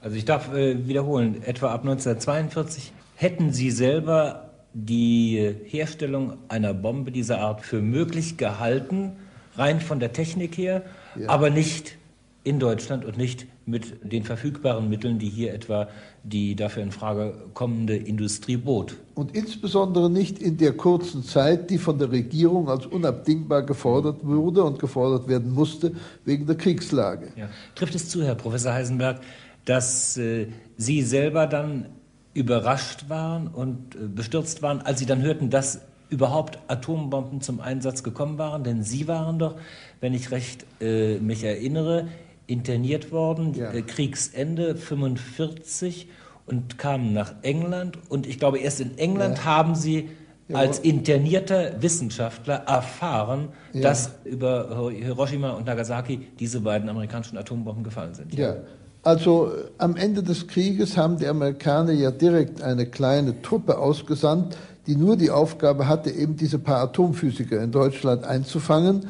Also ich darf äh, wiederholen, etwa ab 1942 hätten Sie selber die Herstellung einer Bombe dieser Art für möglich gehalten, rein von der Technik her, ja. aber nicht in Deutschland und nicht mit den verfügbaren Mitteln, die hier etwa die dafür in Frage kommende Industrie bot. Und insbesondere nicht in der kurzen Zeit, die von der Regierung als unabdingbar gefordert wurde und gefordert werden musste wegen der Kriegslage. Ja. Trifft es zu, Herr Professor Heisenberg, dass äh, Sie selber dann überrascht waren und äh, bestürzt waren, als Sie dann hörten, dass überhaupt Atombomben zum Einsatz gekommen waren? Denn Sie waren doch, wenn ich recht äh, mich erinnere, interniert worden, ja. äh, Kriegsende 45 und kamen nach England. Und ich glaube, erst in England ja. haben sie ja. als internierter Wissenschaftler erfahren, dass über Hiroshima und Nagasaki diese beiden amerikanischen Atombomben gefallen sind. Ja. Also äh, am Ende des Krieges haben die Amerikaner ja direkt eine kleine Truppe ausgesandt, die nur die Aufgabe hatte, eben diese paar Atomphysiker in Deutschland einzufangen.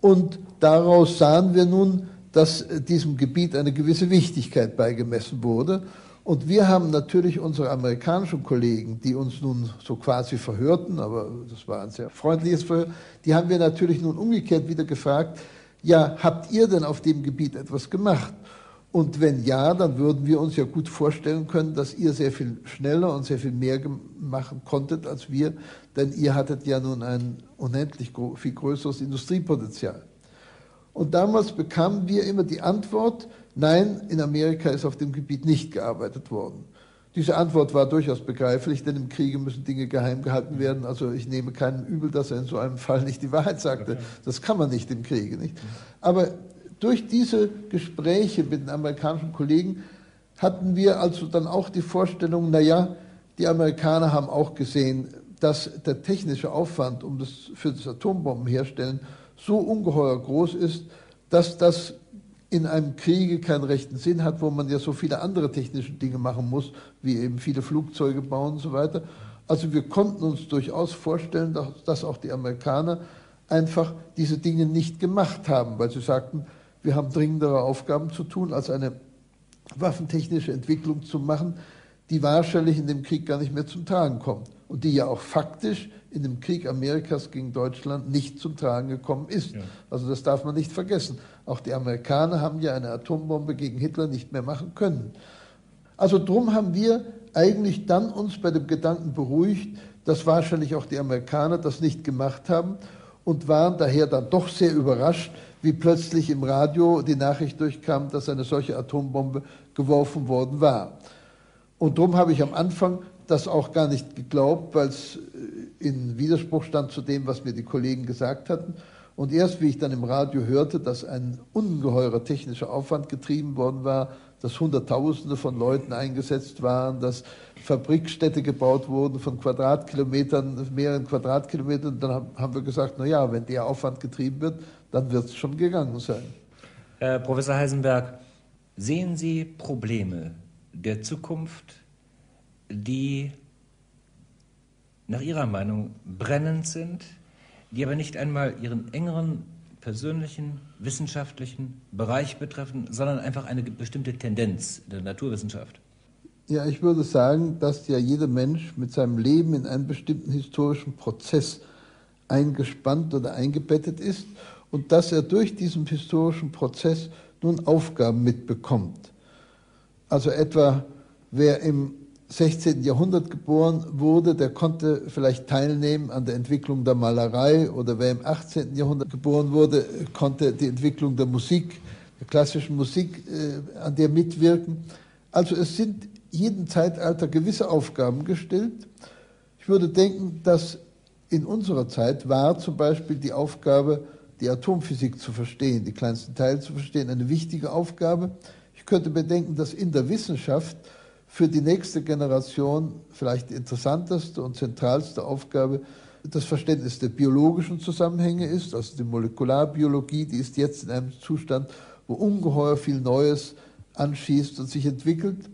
Und daraus sahen wir nun, dass diesem Gebiet eine gewisse Wichtigkeit beigemessen wurde. Und wir haben natürlich unsere amerikanischen Kollegen, die uns nun so quasi verhörten, aber das war ein sehr freundliches Verhör, die haben wir natürlich nun umgekehrt wieder gefragt, ja, habt ihr denn auf dem Gebiet etwas gemacht? Und wenn ja, dann würden wir uns ja gut vorstellen können, dass ihr sehr viel schneller und sehr viel mehr machen konntet als wir, denn ihr hattet ja nun ein unendlich viel größeres Industriepotenzial. Und damals bekamen wir immer die Antwort, nein, in Amerika ist auf dem Gebiet nicht gearbeitet worden. Diese Antwort war durchaus begreiflich, denn im Kriege müssen Dinge geheim gehalten werden. Also ich nehme keinen übel, dass er in so einem Fall nicht die Wahrheit sagte. Das kann man nicht im Kriege, nicht? Aber durch diese Gespräche mit den amerikanischen Kollegen hatten wir also dann auch die Vorstellung, naja, die Amerikaner haben auch gesehen, dass der technische Aufwand um das, für das Atombombenherstellen so ungeheuer groß ist, dass das in einem Kriege keinen rechten Sinn hat, wo man ja so viele andere technische Dinge machen muss, wie eben viele Flugzeuge bauen und so weiter. Also wir konnten uns durchaus vorstellen, dass, auch die Amerikaner einfach diese Dinge nicht gemacht haben, weil sie sagten, wir haben dringendere Aufgaben zu tun, als eine waffentechnische Entwicklung zu machen, die wahrscheinlich in dem Krieg gar nicht mehr zum Tragen kommt und die ja auch faktisch in dem Krieg Amerikas gegen Deutschland nicht zum Tragen gekommen ist. Ja. Also das darf man nicht vergessen. Auch die Amerikaner haben ja eine Atombombe gegen Hitler nicht mehr machen können. Also drum haben wir eigentlich dann uns bei dem Gedanken beruhigt, dass wahrscheinlich auch die Amerikaner das nicht gemacht haben und waren daher dann doch sehr überrascht, wie plötzlich im Radio die Nachricht durchkam, dass eine solche Atombombe geworfen worden war. Und darum habe ich am Anfang das auch gar nicht geglaubt, weil es äh, in Widerspruch stand zu dem, was mir die Kollegen gesagt hatten. Und erst wie ich dann im Radio hörte, dass ein ungeheurer technischer Aufwand getrieben worden war, dass Hunderttausende von Leuten eingesetzt waren, dass Fabrikstädte gebaut wurden von Quadratkilometern, mehreren Quadratkilometern, dann haben wir gesagt, na ja, wenn der Aufwand getrieben wird, dann wird es schon gegangen sein. Herr Professor Heisenberg, sehen Sie Probleme der Zukunft die nach Ihrer Meinung brennend sind, die aber nicht einmal Ihren engeren persönlichen, wissenschaftlichen Bereich betreffen, sondern einfach eine bestimmte Tendenz der Naturwissenschaft? Ja, ich würde sagen, dass ja jeder Mensch mit seinem Leben in einen bestimmten historischen Prozess eingespannt oder eingebettet ist und dass er durch diesen historischen Prozess nun Aufgaben mitbekommt. Also etwa wer im 16. Jahrhundert geboren wurde, der konnte vielleicht teilnehmen an der Entwicklung der Malerei oder wer im 18. Jahrhundert geboren wurde, konnte die Entwicklung der Musik, der klassischen Musik, äh, an der mitwirken. Also es sind jeden Zeitalter gewisse Aufgaben gestellt. Ich würde denken, dass in unserer Zeit war zum Beispiel die Aufgabe, die Atomphysik zu verstehen, die kleinsten Teile zu verstehen, eine wichtige Aufgabe. Ich könnte bedenken, dass in der Wissenschaft für die nächste Generation vielleicht die interessanteste und zentralste Aufgabe das Verständnis der biologischen Zusammenhänge ist, also die Molekularbiologie, die ist jetzt in einem Zustand, wo ungeheuer viel Neues anschießt und sich entwickelt.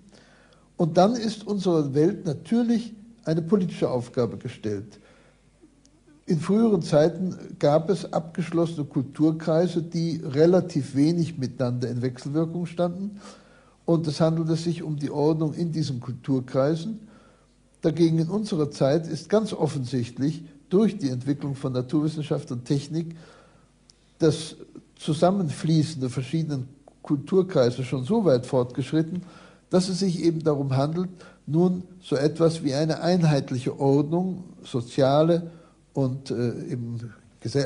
Und dann ist unserer Welt natürlich eine politische Aufgabe gestellt. In früheren Zeiten gab es abgeschlossene Kulturkreise, die relativ wenig miteinander in Wechselwirkung standen. Und es handelte sich um die Ordnung in diesen Kulturkreisen. Dagegen in unserer Zeit ist ganz offensichtlich durch die Entwicklung von Naturwissenschaft und Technik das Zusammenfließen der verschiedenen Kulturkreise schon so weit fortgeschritten, dass es sich eben darum handelt, nun so etwas wie eine einheitliche Ordnung, soziale und äh, eben,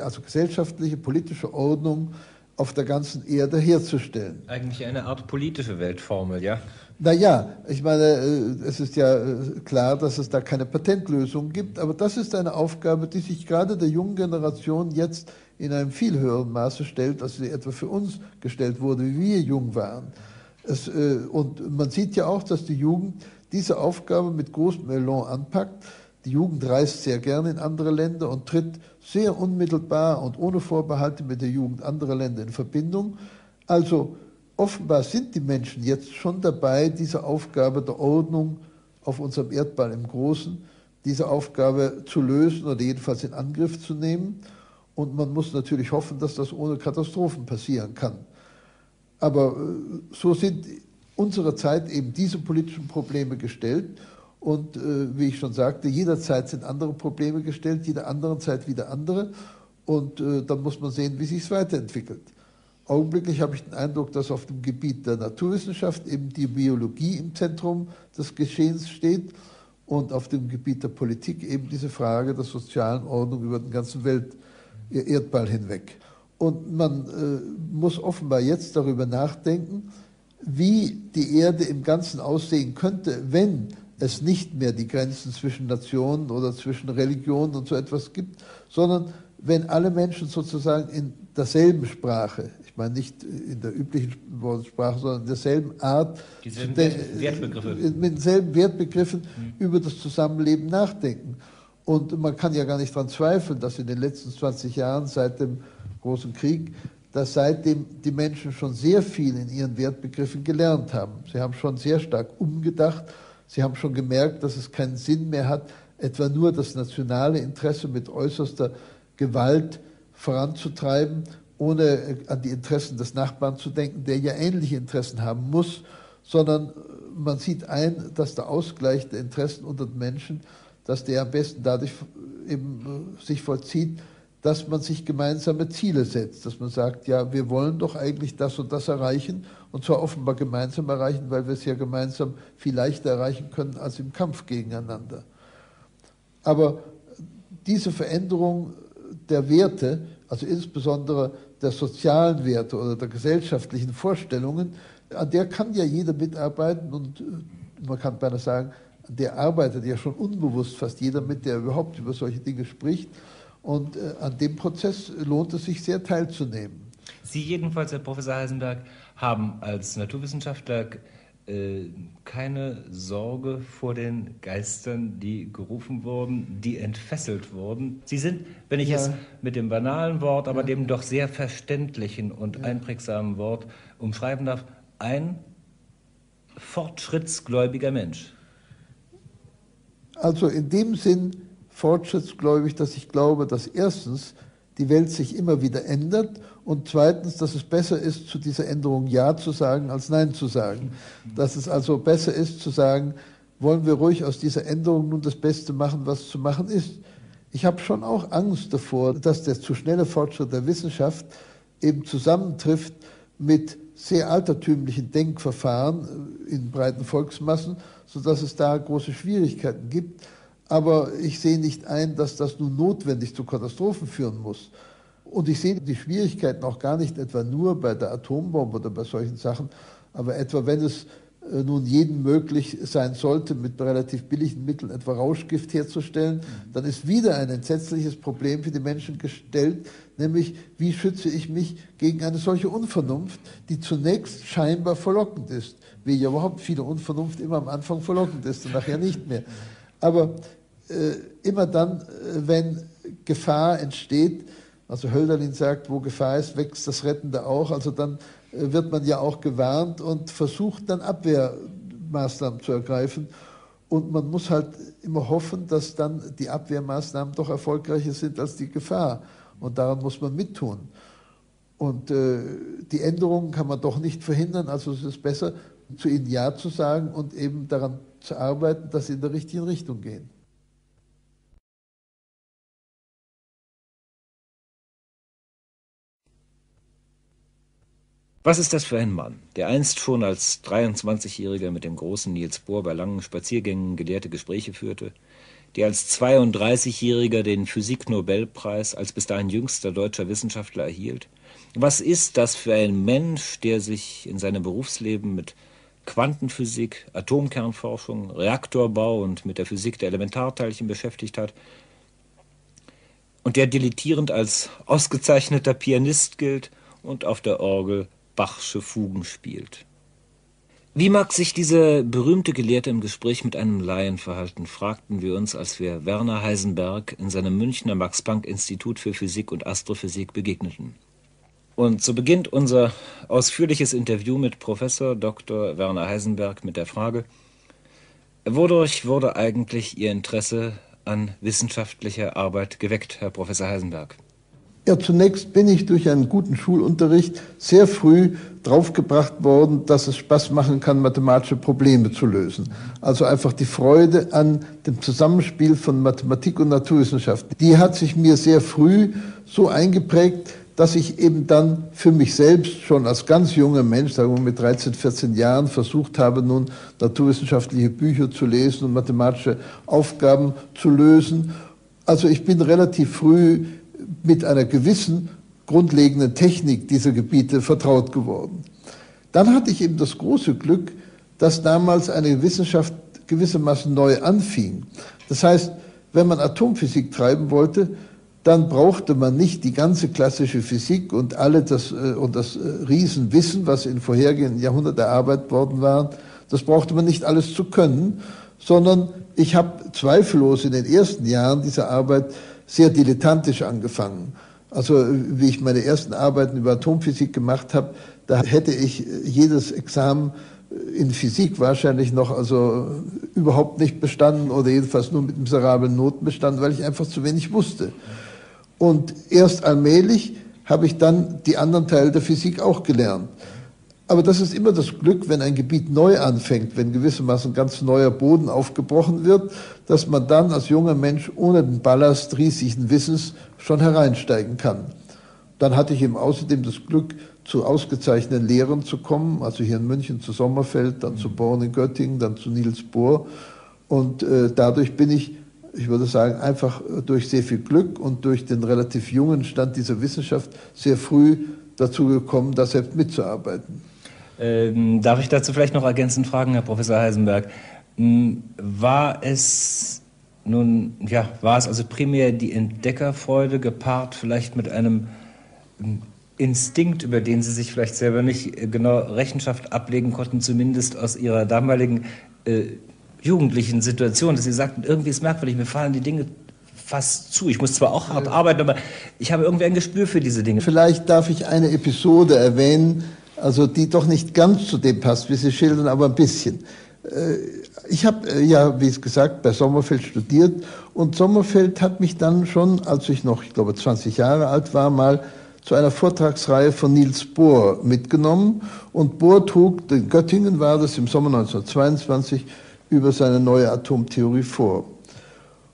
also gesellschaftliche, politische Ordnung auf der ganzen Erde herzustellen. Eigentlich eine Art politische Weltformel, ja? Naja, ich meine, äh, es ist ja äh, klar, dass es da keine Patentlösung gibt, aber das ist eine Aufgabe, die sich gerade der jungen Generation jetzt in einem viel höheren Maße stellt, als sie etwa für uns gestellt wurde, wie wir jung waren. Es, äh, und man sieht ja auch, dass die Jugend diese Aufgabe mit großem Elan anpackt. Die Jugend reist sehr gerne in andere Länder und tritt sehr unmittelbar und ohne Vorbehalte mit der Jugend anderer Länder in Verbindung. Also offenbar sind die Menschen jetzt schon dabei, diese Aufgabe der Ordnung auf unserem Erdball im Großen, diese Aufgabe zu lösen oder jedenfalls in Angriff zu nehmen. Und man muss natürlich hoffen, dass das ohne Katastrophen passieren kann. Aber äh, so sind unserer Zeit eben diese politischen Probleme gestellt. Und äh, wie ich schon sagte, jederzeit sind andere Probleme gestellt, jeder anderen Zeit wieder andere. Und äh, dann muss man sehen, wie sich es weiterentwickelt. Augenblicklich habe ich den Eindruck, dass auf dem Gebiet der Naturwissenschaft eben die Biologie im Zentrum des Geschehens steht und auf dem Gebiet der Politik eben diese Frage der sozialen Ordnung über den ganzen Welt, Erdball hinweg. Und man äh, muss offenbar jetzt darüber nachdenken, wie die Erde im Ganzen aussehen könnte, wenn es nicht mehr die Grenzen zwischen Nationen oder zwischen Religionen und so etwas gibt, sondern wenn alle Menschen sozusagen in derselben Sprache, ich meine nicht in der üblichen Sprache, sondern in derselben Art, mit denselben Wertbegriffen mhm. über das Zusammenleben nachdenken. Und man kann ja gar nicht daran zweifeln, dass in den letzten 20 Jahren seit dem Großen Krieg, dass seitdem die Menschen schon sehr viel in ihren Wertbegriffen gelernt haben. Sie haben schon sehr stark umgedacht. Sie haben schon gemerkt, dass es keinen Sinn mehr hat, etwa nur das nationale Interesse mit äußerster Gewalt voranzutreiben, ohne äh, an die Interessen des Nachbarn zu denken, der ja ähnliche Interessen haben muss, sondern man sieht ein, dass der Ausgleich der Interessen unter den Menschen, dass der am besten dadurch eben äh, sich vollzieht, dass man sich gemeinsame Ziele setzt, dass man sagt, ja, wir wollen doch eigentlich das und das erreichen und zwar offenbar gemeinsam erreichen, weil wir es ja gemeinsam viel leichter erreichen können als im Kampf gegeneinander. Aber diese Veränderung der Werte, also insbesondere der sozialen Werte oder der gesellschaftlichen Vorstellungen, an der kann ja jeder mitarbeiten und äh, man kann beinahe sagen, der arbeitet ja schon unbewusst fast jeder mit, der überhaupt über solche Dinge spricht. Und äh, an dem Prozess lohnt es sich sehr teilzunehmen. Sie jedenfalls, Herr Professor Heisenberg, haben als Naturwissenschaftler äh, keine Sorge vor den Geistern, die gerufen wurden, die entfesselt wurden. Sie sind, wenn ich ja. es mit dem banalen Wort, aber ja. dem doch sehr verständlichen und ja. einprägsamen Wort umschreiben darf, ein fortschrittsgläubiger Mensch. Also in dem Sinn fortschrittsgläubig, dass ich glaube, dass erstens die Welt sich immer wieder ändert und zweitens, dass es besser ist, zu dieser Änderung Ja zu sagen, als Nein zu sagen. Dass es also besser ist zu sagen, wollen wir ruhig aus dieser Änderung nun das Beste machen, was zu machen ist. Ich habe schon auch Angst davor, dass der zu schnelle Fortschritt der Wissenschaft eben zusammentrifft mit sehr altertümlichen Denkverfahren in breiten Volksmassen, sodass es da große Schwierigkeiten gibt. Aber ich sehe nicht ein, dass das nun notwendig zu Katastrophen führen muss. Und ich sehe die Schwierigkeiten auch gar nicht etwa nur bei der Atombombe oder bei solchen Sachen, aber etwa wenn es äh, nun jedem möglich sein sollte, mit relativ billigen Mitteln etwa Rauschgift herzustellen, dann ist wieder ein entsetzliches Problem für die Menschen gestellt, nämlich wie schütze ich mich gegen eine solche Unvernunft, die zunächst scheinbar verlockend ist, wie ja überhaupt viele Unvernunft immer am Anfang verlockend ist und nachher nicht mehr. Aber äh, immer dann, äh, wenn Gefahr entsteht, also Hölderlin sagt, wo Gefahr ist, wächst das Rettende auch. Also dann äh, wird man ja auch gewarnt und versucht dann Abwehrmaßnahmen zu ergreifen. Und man muss halt immer hoffen, dass dann die Abwehrmaßnahmen doch erfolgreicher sind als die Gefahr. Und daran muss man mittun. Und äh, die Änderungen kann man doch nicht verhindern. Also es ist besser, zu ihnen Ja zu sagen und eben daran zu arbeiten, dass sie in der richtigen Richtung gehen. Was ist das für ein Mann, der einst schon als 23-Jähriger mit dem großen Niels Bohr bei langen Spaziergängen gelehrte Gespräche führte, der als 32-Jähriger den Physiknobelpreis als bis dahin jüngster deutscher Wissenschaftler erhielt? Was ist das für ein Mensch, der sich in seinem Berufsleben mit Quantenphysik, Atomkernforschung, Reaktorbau und mit der Physik der Elementarteilchen beschäftigt hat und der dilettierend als ausgezeichneter Pianist gilt und auf der Orgel Bachsche Fugen spielt. Wie mag sich dieser berühmte Gelehrte im Gespräch mit einem Laien verhalten, fragten wir uns, als wir Werner Heisenberg in seinem Münchner Max-Planck-Institut für Physik und Astrophysik begegneten. Und so beginnt unser ausführliches Interview mit Professor Dr. Werner Heisenberg mit der Frage, wodurch wurde eigentlich Ihr Interesse an wissenschaftlicher Arbeit geweckt, Herr Professor Heisenberg? Ja, zunächst bin ich durch einen guten Schulunterricht sehr früh draufgebracht worden, dass es Spaß machen kann, mathematische Probleme zu lösen. Also einfach die Freude an dem Zusammenspiel von Mathematik und Naturwissenschaft. Die hat sich mir sehr früh so eingeprägt, dass ich eben dann für mich selbst schon als ganz junger Mensch, sagen wir mit 13, 14 Jahren, versucht habe, nun naturwissenschaftliche Bücher zu lesen und mathematische Aufgaben zu lösen. Also ich bin relativ früh mit einer gewissen grundlegenden Technik dieser Gebiete vertraut geworden. Dann hatte ich eben das große Glück, dass damals eine Wissenschaft gewissermaßen neu anfing. Das heißt, wenn man Atomphysik treiben wollte, dann brauchte man nicht die ganze klassische Physik und alle das, äh, und das äh, Riesenwissen, was in vorhergehenden Jahrhunderten erarbeitet worden war. Das brauchte man nicht alles zu können, sondern ich habe zweifellos in den ersten Jahren dieser Arbeit sehr dilettantisch angefangen. Also wie ich meine ersten Arbeiten über Atomphysik gemacht habe, da hätte ich jedes Examen in Physik wahrscheinlich noch also überhaupt nicht bestanden oder jedenfalls nur mit miserablen Noten bestanden, weil ich einfach zu wenig wusste. Und erst allmählich habe ich dann die anderen Teile der Physik auch gelernt. Aber das ist immer das Glück, wenn ein Gebiet neu anfängt, wenn gewissermaßen ganz neuer Boden aufgebrochen wird, dass man dann als junger Mensch ohne den Ballast riesigen Wissens schon hereinsteigen kann. Dann hatte ich eben außerdem das Glück, zu ausgezeichneten Lehrern zu kommen, also hier in München zu Sommerfeld, dann zu Born in Göttingen, dann zu Niels Bohr. Und äh, dadurch bin ich, ich würde sagen, einfach durch sehr viel Glück und durch den relativ jungen Stand dieser Wissenschaft sehr früh dazu gekommen, da selbst mitzuarbeiten. Ähm, darf ich dazu vielleicht noch ergänzend fragen, Herr Professor Heisenberg? Hm, war es nun, ja, war es also primär die Entdeckerfreude gepaart vielleicht mit einem hm, Instinkt, über den Sie sich vielleicht selber nicht äh, genau Rechenschaft ablegen konnten, zumindest aus Ihrer damaligen äh, jugendlichen Situation, dass Sie sagten, irgendwie ist merkwürdig, mir fallen die Dinge fast zu. Ich muss zwar auch hart arbeiten, aber ich habe irgendwie ein Gespür für diese Dinge. Vielleicht darf ich eine Episode erwähnen, also die doch nicht ganz zu dem passt, wie Sie schildern, aber ein bisschen. Äh, ich habe äh, ja, wie es gesagt, bei Sommerfeld studiert und Sommerfeld hat mich dann schon, als ich noch, ich glaube, 20 Jahre alt war, mal zu einer Vortragsreihe von Niels Bohr mitgenommen und Bohr trug, in Göttingen war das im Sommer 1922, über seine neue Atomtheorie vor.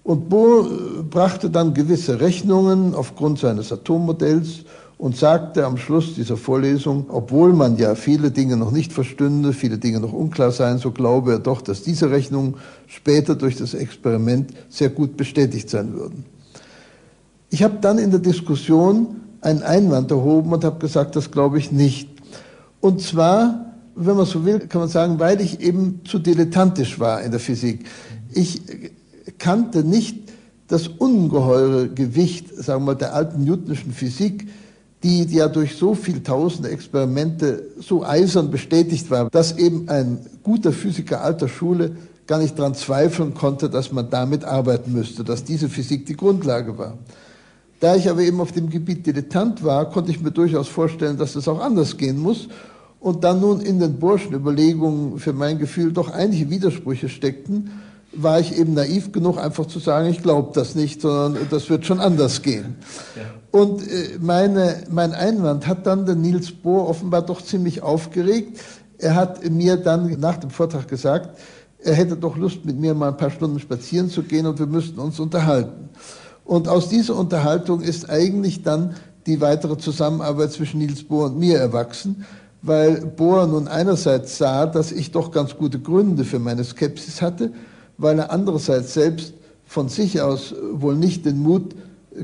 Und Bohr äh, brachte dann gewisse Rechnungen aufgrund seines Atommodells und sagte am Schluss dieser Vorlesung, obwohl man ja viele Dinge noch nicht verstünde, viele Dinge noch unklar seien, so glaube er doch, dass diese Rechnungen später durch das Experiment sehr gut bestätigt sein würden. Ich habe dann in der Diskussion einen Einwand erhoben und habe gesagt, das glaube ich nicht. Und zwar, wenn man so will, kann man sagen, weil ich eben zu dilettantisch war in der Physik. Ich kannte nicht das ungeheure Gewicht, sagen wir der alten Newtonischen Physik, die ja durch so viele tausende Experimente so eisern bestätigt war, dass eben ein guter Physiker alter Schule gar nicht daran zweifeln konnte, dass man damit arbeiten müsste, dass diese Physik die Grundlage war. Da ich aber eben auf dem Gebiet Dilettant war, konnte ich mir durchaus vorstellen, dass es auch anders gehen muss. Und dann nun in den Burschen Überlegungen für mein Gefühl doch einige Widersprüche steckten, war ich eben naiv genug, einfach zu sagen, ich glaube das nicht, sondern das wird schon anders gehen. Ja. Und äh, meine, mein Einwand hat dann der Niels Bohr offenbar doch ziemlich aufgeregt. Er hat mir dann nach dem Vortrag gesagt, er hätte doch Lust, mit mir mal ein paar Stunden spazieren zu gehen und wir müssten uns unterhalten. Und aus dieser Unterhaltung ist eigentlich dann die weitere Zusammenarbeit zwischen Niels Bohr und mir erwachsen, weil Bohr nun einerseits sah, dass ich doch ganz gute Gründe für meine Skepsis hatte, weil er andererseits selbst von sich aus wohl nicht den Mut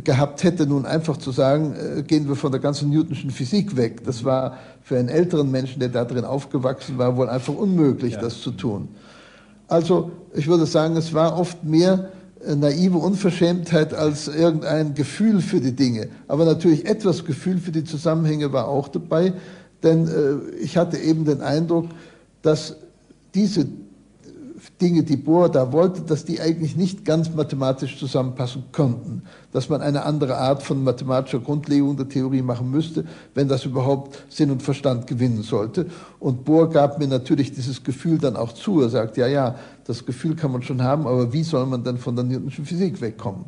gehabt hätte, nun einfach zu sagen, äh, gehen wir von der ganzen Newtonschen Physik weg. Das war für einen älteren Menschen, der da drin aufgewachsen war, wohl einfach unmöglich, ja. das zu tun. Also ich würde sagen, es war oft mehr äh, naive Unverschämtheit als irgendein Gefühl für die Dinge. Aber natürlich etwas Gefühl für die Zusammenhänge war auch dabei, denn äh, ich hatte eben den Eindruck, dass diese Dinge, die Bohr da wollte, dass die eigentlich nicht ganz mathematisch zusammenpassen konnten. Dass man eine andere Art von mathematischer Grundlegung der Theorie machen müsste, wenn das überhaupt Sinn und Verstand gewinnen sollte. Und Bohr gab mir natürlich dieses Gefühl dann auch zu. Er sagt, ja, ja, das Gefühl kann man schon haben, aber wie soll man dann von der Newtonschen Physik wegkommen?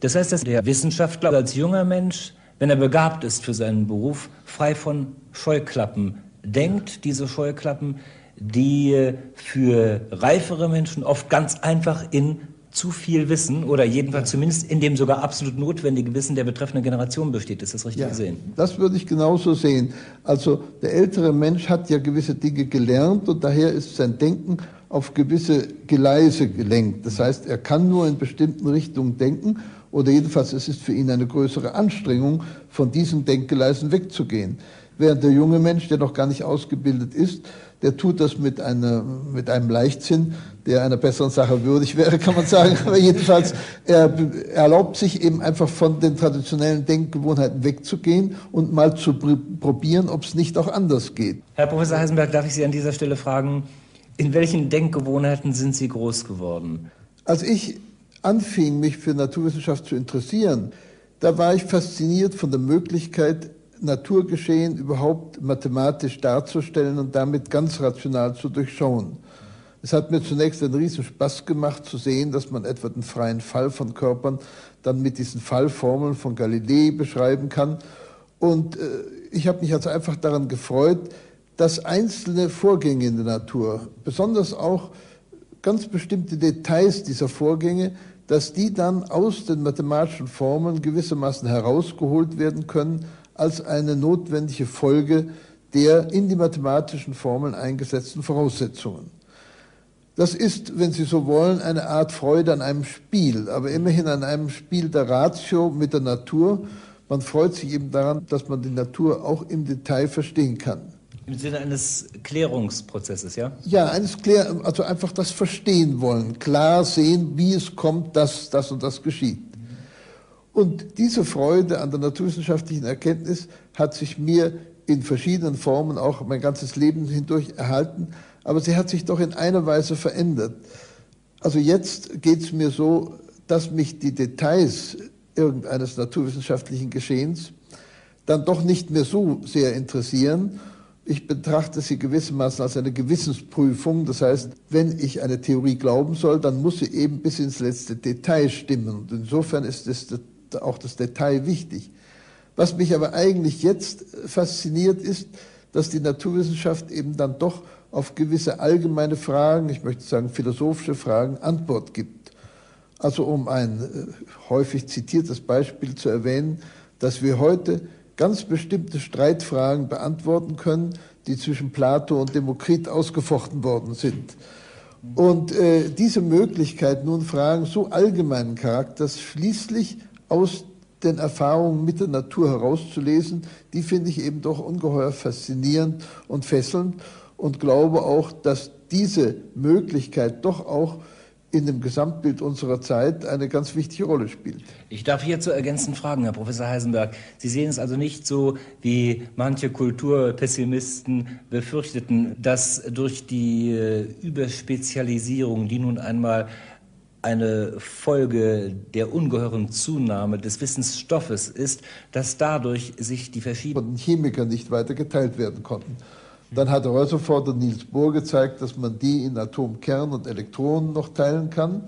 Das heißt, dass der Wissenschaftler als junger Mensch wenn er begabt ist für seinen Beruf, frei von Scheuklappen denkt, diese Scheuklappen, die für reifere Menschen oft ganz einfach in zu viel Wissen oder jedenfalls zumindest in dem sogar absolut notwendigen Wissen der betreffenden Generation besteht. Ist das richtig ja, gesehen? Das würde ich genauso sehen. Also der ältere Mensch hat ja gewisse Dinge gelernt und daher ist sein Denken auf gewisse Geleise gelenkt. Das heißt, er kann nur in bestimmten Richtungen denken oder jedenfalls es ist für ihn eine größere Anstrengung, von diesen Denkgeleisen wegzugehen. Während der junge Mensch, der noch gar nicht ausgebildet ist, der tut das mit, einer, mit einem Leichtsinn, der einer besseren Sache würdig wäre, kann man sagen. Aber jedenfalls, er erlaubt sich eben einfach von den traditionellen Denkgewohnheiten wegzugehen und mal zu probieren, ob es nicht auch anders geht. Herr Professor Heisenberg, darf ich Sie an dieser Stelle fragen, in welchen Denkgewohnheiten sind Sie groß geworden? Als ich anfing, mich für Naturwissenschaft zu interessieren, da war ich fasziniert von der Möglichkeit, Naturgeschehen überhaupt mathematisch darzustellen und damit ganz rational zu durchschauen. Es hat mir zunächst einen riesen Spaß gemacht zu sehen, dass man etwa den freien Fall von Körpern dann mit diesen Fallformeln von Galilei beschreiben kann. Und äh, ich habe mich also einfach daran gefreut, dass einzelne Vorgänge in der Natur, besonders auch ganz bestimmte Details dieser Vorgänge, dass die dann aus den mathematischen Formeln gewissermaßen herausgeholt werden können als eine notwendige Folge der in die mathematischen Formeln eingesetzten Voraussetzungen. Das ist, wenn Sie so wollen, eine Art Freude an einem Spiel, aber immerhin an einem Spiel der Ratio mit der Natur. Man freut sich eben daran, dass man die Natur auch im Detail verstehen kann. Im Sinne eines Klärungsprozesses, ja? Ja, eines Klär, also einfach das Verstehen wollen, klar sehen, wie es kommt, dass das und das geschieht. Und diese Freude an der naturwissenschaftlichen Erkenntnis hat sich mir in verschiedenen Formen auch mein ganzes Leben hindurch erhalten, aber sie hat sich doch in einer Weise verändert. Also jetzt geht es mir so, dass mich die Details irgendeines naturwissenschaftlichen Geschehens dann doch nicht mehr so sehr interessieren. Ich betrachte sie gewissermaßen als eine Gewissensprüfung. Das heißt, wenn ich eine Theorie glauben soll, dann muss sie eben bis ins letzte Detail stimmen. Und insofern ist es auch das Detail wichtig. Was mich aber eigentlich jetzt fasziniert ist, dass die Naturwissenschaft eben dann doch auf gewisse allgemeine Fragen, ich möchte sagen philosophische Fragen, Antwort gibt. Also um ein äh, häufig zitiertes Beispiel zu erwähnen, dass wir heute ganz bestimmte Streitfragen beantworten können, die zwischen Plato und Demokrit ausgefochten worden sind. Und äh, diese Möglichkeit, nun Fragen so allgemeinen Charakters schließlich aus den Erfahrungen mit der Natur herauszulesen, die finde ich eben doch ungeheuer faszinierend und fesselnd und glaube auch, dass diese Möglichkeit doch auch in dem Gesamtbild unserer Zeit eine ganz wichtige Rolle spielt. Ich darf hierzu ergänzend fragen, Herr Professor Heisenberg. Sie sehen es also nicht so, wie manche Kulturpessimisten befürchteten, dass durch die äh, Überspezialisierung, die nun einmal eine Folge der ungeheuren Zunahme des Wissensstoffes ist, dass dadurch sich die verschiedenen Chemiker nicht weiter geteilt werden konnten. Dann hat Rutherford und Niels Bohr gezeigt, dass man die in Atomkern und Elektronen noch teilen kann.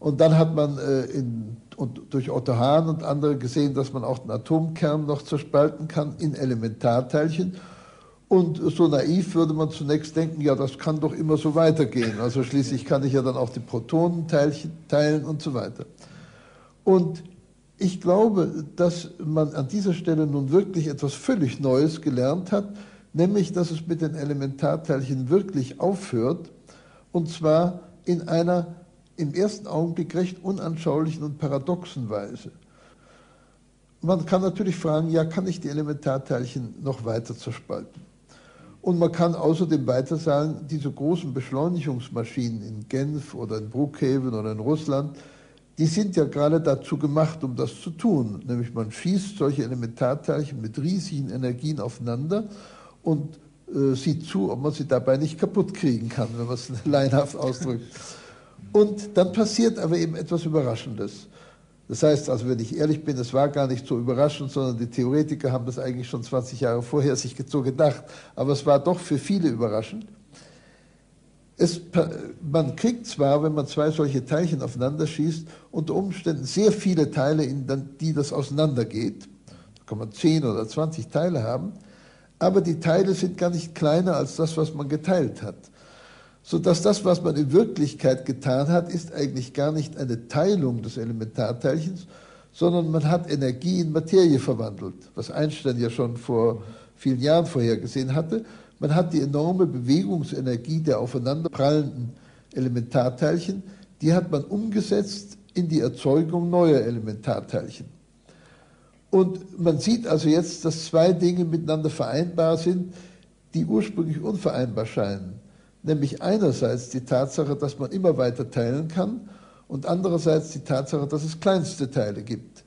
Und dann hat man äh, in, und durch Otto Hahn und andere gesehen, dass man auch den Atomkern noch zerspalten kann in Elementarteilchen. Und so naiv würde man zunächst denken, ja, das kann doch immer so weitergehen. Also schließlich kann ich ja dann auch die Protonenteilchen teilen und so weiter. Und ich glaube, dass man an dieser Stelle nun wirklich etwas völlig Neues gelernt hat, nämlich dass es mit den Elementarteilchen wirklich aufhört, und zwar in einer im ersten Augenblick recht unanschaulichen und paradoxen Weise. Man kann natürlich fragen, ja, kann ich die Elementarteilchen noch weiter zerspalten? Und man kann außerdem weiter sagen, diese großen Beschleunigungsmaschinen in Genf oder in Brookhaven oder in Russland, die sind ja gerade dazu gemacht, um das zu tun. Nämlich man schießt solche Elementarteilchen mit riesigen Energien aufeinander und äh, sieht zu, ob man sie dabei nicht kaputt kriegen kann, wenn man es leinhaft ausdrückt. Und dann passiert aber eben etwas Überraschendes. Das heißt, also wenn ich ehrlich bin, es war gar nicht so überraschend, sondern die Theoretiker haben das eigentlich schon 20 Jahre vorher sich so gedacht. Aber es war doch für viele überraschend. Es, man kriegt zwar, wenn man zwei solche Teilchen aufeinander schießt, unter Umständen sehr viele Teile, in die das auseinandergeht kann man 10 oder 20 Teile haben, aber die Teile sind gar nicht kleiner als das, was man geteilt hat. Sodass das, was man in Wirklichkeit getan hat, ist eigentlich gar nicht eine Teilung des Elementarteilchens, sondern man hat Energie in Materie verwandelt, was Einstein ja schon vor vielen Jahren vorhergesehen hatte. Man hat die enorme Bewegungsenergie der aufeinanderprallenden Elementarteilchen, die hat man umgesetzt in die Erzeugung neuer Elementarteilchen. Und man sieht also jetzt, dass zwei Dinge miteinander vereinbar sind, die ursprünglich unvereinbar scheinen. Nämlich einerseits die Tatsache, dass man immer weiter teilen kann und andererseits die Tatsache, dass es kleinste Teile gibt.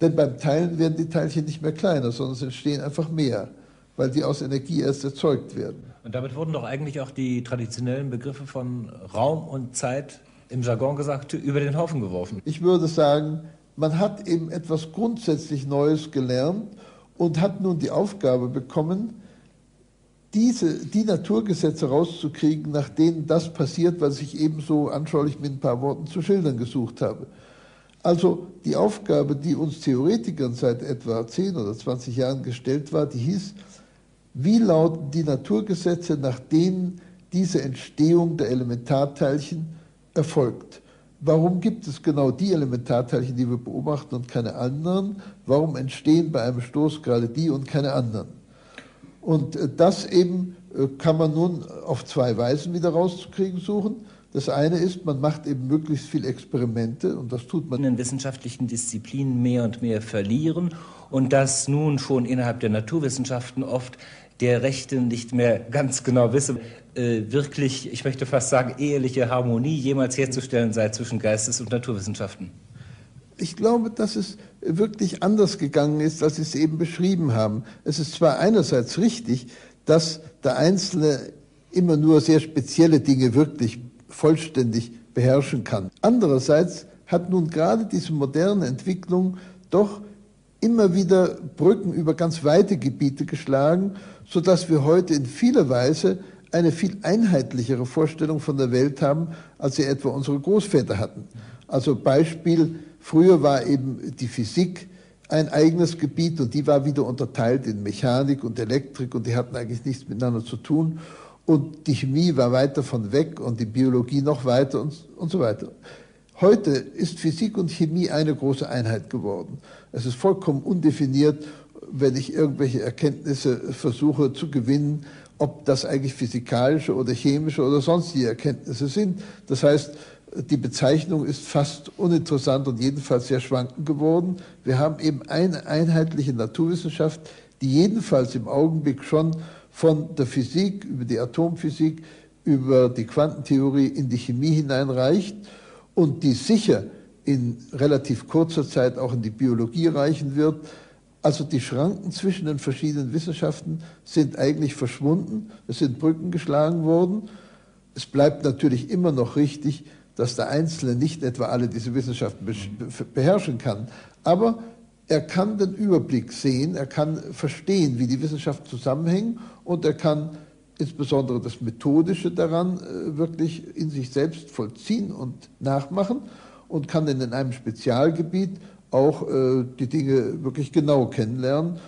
Denn beim Teilen werden die Teilchen nicht mehr kleiner, sondern es entstehen einfach mehr, weil die aus Energie erst erzeugt werden. Und damit wurden doch eigentlich auch die traditionellen Begriffe von Raum und Zeit im Jargon gesagt über den Haufen geworfen. Ich würde sagen, man hat eben etwas grundsätzlich Neues gelernt und hat nun die Aufgabe bekommen, diese, die Naturgesetze rauszukriegen, nach denen das passiert, was ich ebenso anschaulich mit ein paar Worten zu schildern gesucht habe. Also die Aufgabe, die uns Theoretikern seit etwa 10 oder 20 Jahren gestellt war, die hieß, wie lauten die Naturgesetze, nach denen diese Entstehung der Elementarteilchen erfolgt? Warum gibt es genau die Elementarteilchen, die wir beobachten und keine anderen? Warum entstehen bei einem Stoß gerade die und keine anderen? Und äh, das eben äh, kann man nun auf zwei Weisen wieder rauszukriegen suchen. Das eine ist, man macht eben möglichst viel Experimente und das tut man. In den wissenschaftlichen Disziplinen mehr und mehr verlieren und das nun schon innerhalb der Naturwissenschaften oft der Rechte nicht mehr ganz genau wisse, äh, wirklich, ich möchte fast sagen, eheliche Harmonie jemals herzustellen sei zwischen Geistes- und Naturwissenschaften. Ich glaube, dass es wirklich anders gegangen ist, als Sie es eben beschrieben haben. Es ist zwar einerseits richtig, dass der Einzelne immer nur sehr spezielle Dinge wirklich vollständig beherrschen kann. Andererseits hat nun gerade diese moderne Entwicklung doch immer wieder Brücken über ganz weite Gebiete geschlagen, sodass wir heute in vieler Weise eine viel einheitlichere Vorstellung von der Welt haben, als sie etwa unsere Großväter hatten. Also Beispiel, früher war eben die Physik ein eigenes Gebiet und die war wieder unterteilt in Mechanik und Elektrik und die hatten eigentlich nichts miteinander zu tun. Und die Chemie war weit davon weg und die Biologie noch weiter und, und so weiter. Heute ist Physik und Chemie eine große Einheit geworden. Es ist vollkommen undefiniert, wenn ich irgendwelche Erkenntnisse versuche zu gewinnen, ob das eigentlich physikalische oder chemische oder sonstige Erkenntnisse sind. Das heißt, die Bezeichnung ist fast uninteressant und jedenfalls sehr schwankend geworden. Wir haben eben eine einheitliche Naturwissenschaft, die jedenfalls im Augenblick schon von der Physik über die Atomphysik, über die Quantentheorie in die Chemie hineinreicht und die sicher in relativ kurzer Zeit auch in die Biologie reichen wird. Also die Schranken zwischen den verschiedenen Wissenschaften sind eigentlich verschwunden, es sind Brücken geschlagen worden. Es bleibt natürlich immer noch richtig, dass der Einzelne nicht etwa alle diese Wissenschaften beherrschen kann, aber er kann den Überblick sehen, er kann verstehen, wie die Wissenschaften zusammenhängen und er kann insbesondere das Methodische daran äh, wirklich in sich selbst vollziehen und nachmachen und kann in einem Spezialgebiet auch äh, die Dinge wirklich genau kennenlernen.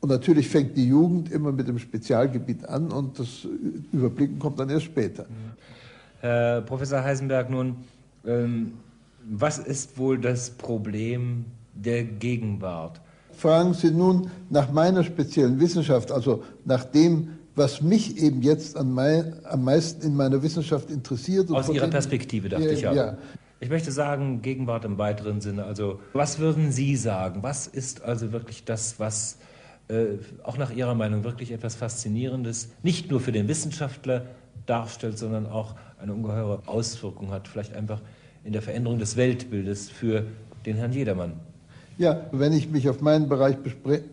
Und natürlich fängt die Jugend immer mit dem Spezialgebiet an und das Überblicken kommt dann erst später. Herr Professor Heisenberg, nun, ähm, was ist wohl das Problem der Gegenwart? Fragen Sie nun nach meiner speziellen Wissenschaft, also nach dem, was mich eben jetzt am meisten in meiner Wissenschaft interessiert. Aus Ihrer Perspektive, dachte ja, ich auch. Ja. Ich möchte sagen, Gegenwart im weiteren Sinne. Also, was würden Sie sagen? Was ist also wirklich das, was äh, auch nach Ihrer Meinung wirklich etwas Faszinierendes, nicht nur für den Wissenschaftler darstellt, sondern auch eine ungeheure Auswirkung hat, vielleicht einfach in der Veränderung des Weltbildes für den Herrn Jedermann? Ja, wenn ich mich auf meinen Bereich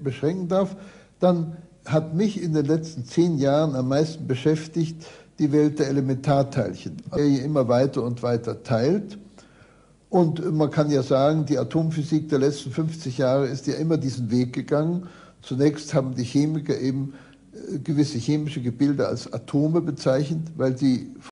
beschränken darf, dann hat mich in den letzten zehn Jahren am meisten beschäftigt die Welt der Elementarteilchen, die immer weiter und weiter teilt. Und man kann ja sagen, die Atomphysik der letzten 50 Jahre ist ja immer diesen Weg gegangen. Zunächst haben die Chemiker eben äh, gewisse chemische Gebilde als Atome bezeichnet, weil sie